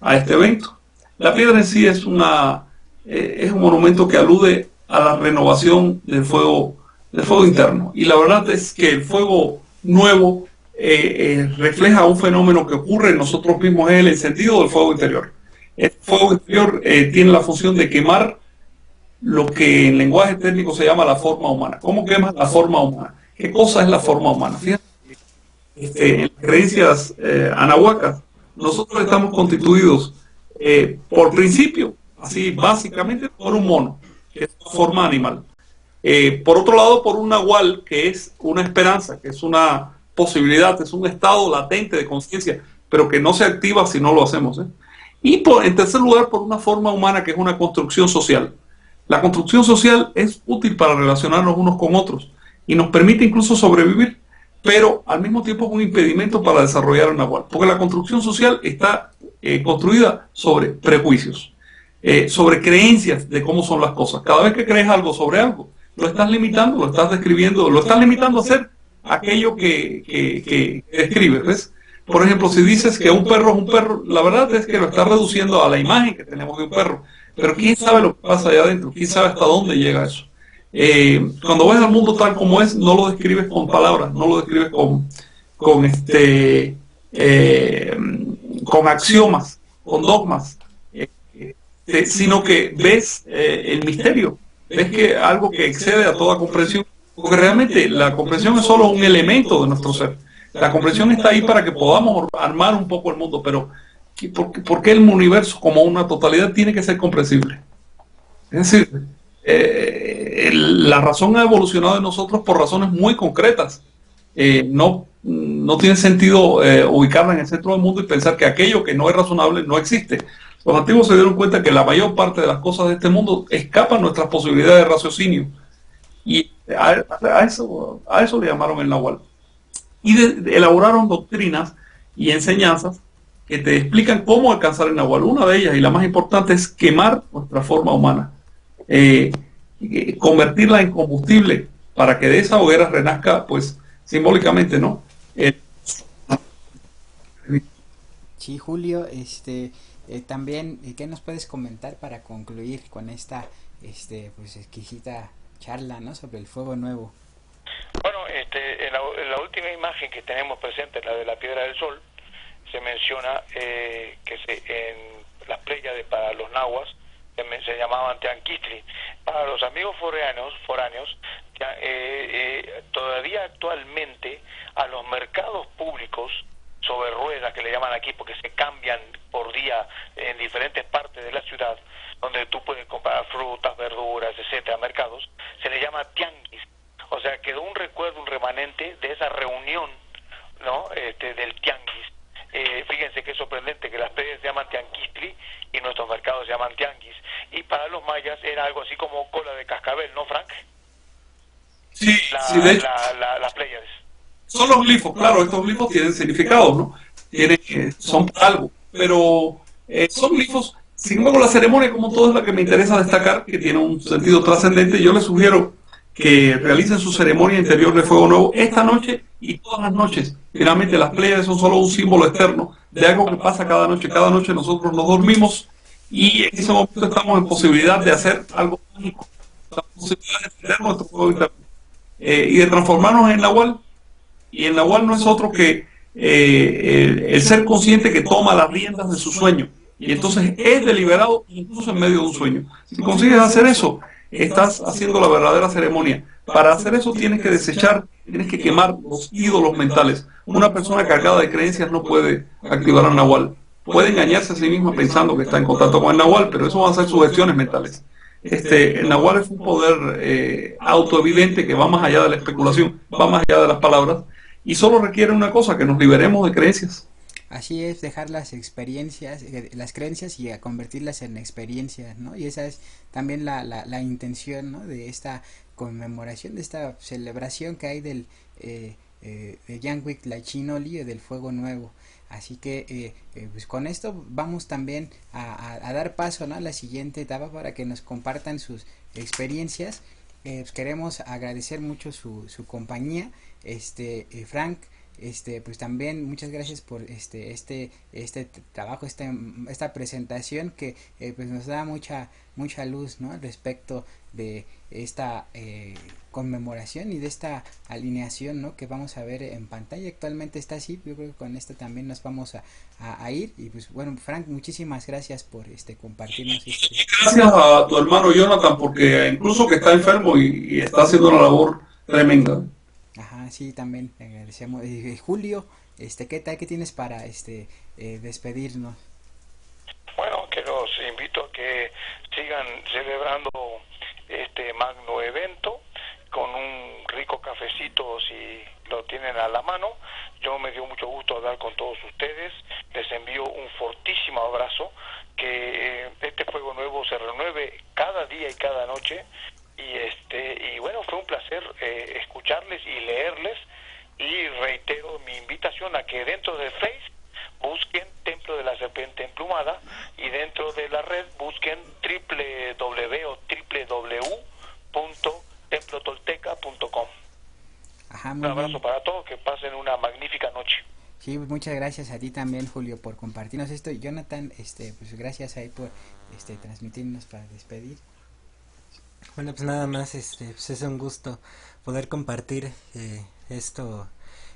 a este evento. La piedra en sí es una eh, es un monumento que alude a la renovación del fuego, del fuego interno. Y la verdad es que el fuego nuevo eh, eh, refleja un fenómeno que ocurre en nosotros mismos, es el encendido del fuego interior. El fuego interior tiene la función de quemar lo que en lenguaje técnico se llama la forma humana. ¿Cómo quema la forma humana? ¿Qué cosa es la forma humana? Fíjate, este, en las creencias anahuacas, nosotros estamos constituidos por principio así básicamente por un mono, que es una forma animal. Eh, por otro lado, por un nahual, que es una esperanza, que es una posibilidad, es un estado latente de conciencia, pero que no se activa si no lo hacemos. ¿eh? Y por, en tercer lugar, por una forma humana, que es una construcción social. La construcción social es útil para relacionarnos unos con otros y nos permite incluso sobrevivir, pero al mismo tiempo es un impedimento para desarrollar un nahual, porque la construcción social está eh, construida sobre prejuicios. Eh, sobre creencias de cómo son las cosas. Cada vez que crees algo sobre algo, lo estás limitando, lo estás describiendo, lo estás limitando a ser aquello que, que, que describes. Por ejemplo, si dices que un perro es un perro, la verdad es que lo estás reduciendo a la imagen que tenemos de un perro. Pero quién sabe lo que pasa allá adentro, quién sabe hasta dónde llega eso. Eh, cuando ves al mundo tal como es, no lo describes con palabras, no lo describes con, con este eh, con axiomas, con dogmas, eh, sino que ves eh, el misterio, ves que algo que excede a toda comprensión, porque realmente la comprensión es solo un elemento de nuestro ser. La comprensión está ahí para que podamos armar un poco el mundo, pero ¿por, qué el universo como una totalidad tiene que ser comprensible? Es decir, eh, la razón ha evolucionado en nosotros por razones muy concretas. no, no tiene sentido ubicarla en el centro del mundo y pensar que aquello que no es razonable no existe. Los antiguos se dieron cuenta que la mayor parte de las cosas de este mundo escapan nuestras posibilidades de raciocinio. Y a, eso, a eso le llamaron el Nahual. Y elaboraron doctrinas y enseñanzas que te explican cómo alcanzar el Nahual. Una de ellas, y la más importante, es quemar nuestra forma humana. Eh, convertirla en combustible para que de esa hoguera renazca, pues, simbólicamente, ¿no? sí, Julio, este eh, también, ¿qué nos puedes comentar para concluir con esta este, pues, exquisita charla ¿no? sobre el fuego nuevo? Bueno, este, en, la, última imagen que tenemos presente, la de la piedra del sol, se menciona eh, que se, en las playas de, para los nahuas se, se llamaban Teanquistri. Para los amigos foráneos, foráneos eh, todavía actualmente a los mercados públicos sobre ruedas que le llaman aquí porque se cambian por día en diferentes partes de la ciudad donde tú puedes comprar frutas, verduras, etcétera, mercados, se le llama tianguis. O sea, quedó un recuerdo, un remanente de esa reunión, ¿no? Este, del tianguis. Eh, fíjense que es sorprendente que las playas se llaman tianquistri y nuestros mercados se llaman tianguis. Y para los mayas era algo así como cola de cascabel, ¿no, Frank? Sí, sí de las playas. Son los glifos, claro, estos glifos tienen significado, ¿no? Tienen, son algo, pero eh, son glifos. Sin embargo, la ceremonia, como todo, es la que me interesa destacar, que tiene un sentido trascendente. Yo les sugiero que realicen su ceremonia interior de Fuego Nuevo esta noche y todas las noches. Finalmente, las playas son solo un símbolo externo de algo que pasa cada noche. Cada noche nosotros nos dormimos y en ese momento estamos en posibilidad de hacer algo mágico. La posibilidad de nuestro fuego interno eh, y de transformarnos en Nahual. Y el Nahual no es otro que eh, el, ser consciente que toma las riendas de su sueño. Y entonces es deliberado incluso en medio de un sueño. Si consigues hacer eso, estás haciendo la verdadera ceremonia. Para hacer eso tienes que desechar, tienes que quemar los ídolos mentales. Una persona cargada de creencias no puede activar al Nahual. Puede engañarse a sí misma pensando que está en contacto con el Nahual, pero eso van a ser sugestiones mentales. Este, el Nahual es un poder eh, autoevidente que va más allá de la especulación, va más allá de las palabras y solo requiere una cosa, que nos liberemos de creencias. Así es, dejar las experiencias, eh, las creencias y a convertirlas en experiencias, ¿no? Y esa es también la, la, la intención, ¿no? De esta conmemoración, de esta celebración que hay del eh, eh, de Lachinoli, del Fuego Nuevo. Así que eh, eh, pues con esto vamos también a, a, dar paso ¿no? a la siguiente etapa para que nos compartan sus experiencias. Eh, pues queremos agradecer mucho su, su compañía, este Frank este pues también muchas gracias por este este este trabajo esta esta presentación que eh, pues nos da mucha mucha luz no respecto de esta eh, conmemoración y de esta alineación no que vamos a ver en pantalla. Actualmente está así yo creo que con esto también nos vamos a, a, ir. Y pues bueno Frank muchísimas gracias por este compartirnos este... gracias a tu hermano Jonathan porque incluso que está enfermo y está haciendo una labor tremenda Ajá, sí, también agradecemos. Eh, Julio, este, ¿qué tal? ¿Qué tienes para este eh, despedirnos? Bueno, que los invito a que sigan celebrando este magno evento con un rico cafecito si lo tienen a la mano. Yo me dio mucho gusto hablar con todos ustedes. Les envío un fortísimo abrazo. Que eh, este fuego nuevo se renueve cada día y cada noche y este y bueno fue un placer eh, escucharles y leerles y reitero mi invitación a que dentro de Facebook busquen Templo de la Serpiente Emplumada y dentro de la red busquen www o www.templotolteca.com un abrazo para todos, que pasen una magnífica noche. Sí, muchas gracias a ti también, Julio, por compartirnos esto. Jonathan, este, pues gracias ahí por este, transmitirnos para despedir. Bueno, pues nada más, este, pues es un gusto poder compartir eh, esto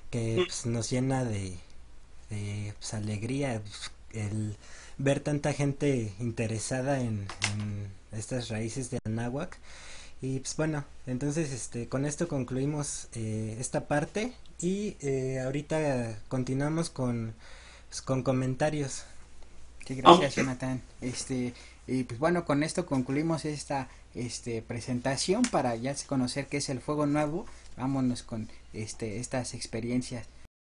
que pues, nos llena de, de pues, alegría, el ver tanta gente interesada en, estas raíces de Anáhuac. Y pues bueno, entonces este, con esto concluimos eh, esta parte y eh, ahorita continuamos con, pues, con comentarios. Sí, gracias Jonathan. Este, y pues bueno, con esto concluimos esta este presentación para ya conocer qué es el fuego nuevo. Vámonos con este estas experiencias.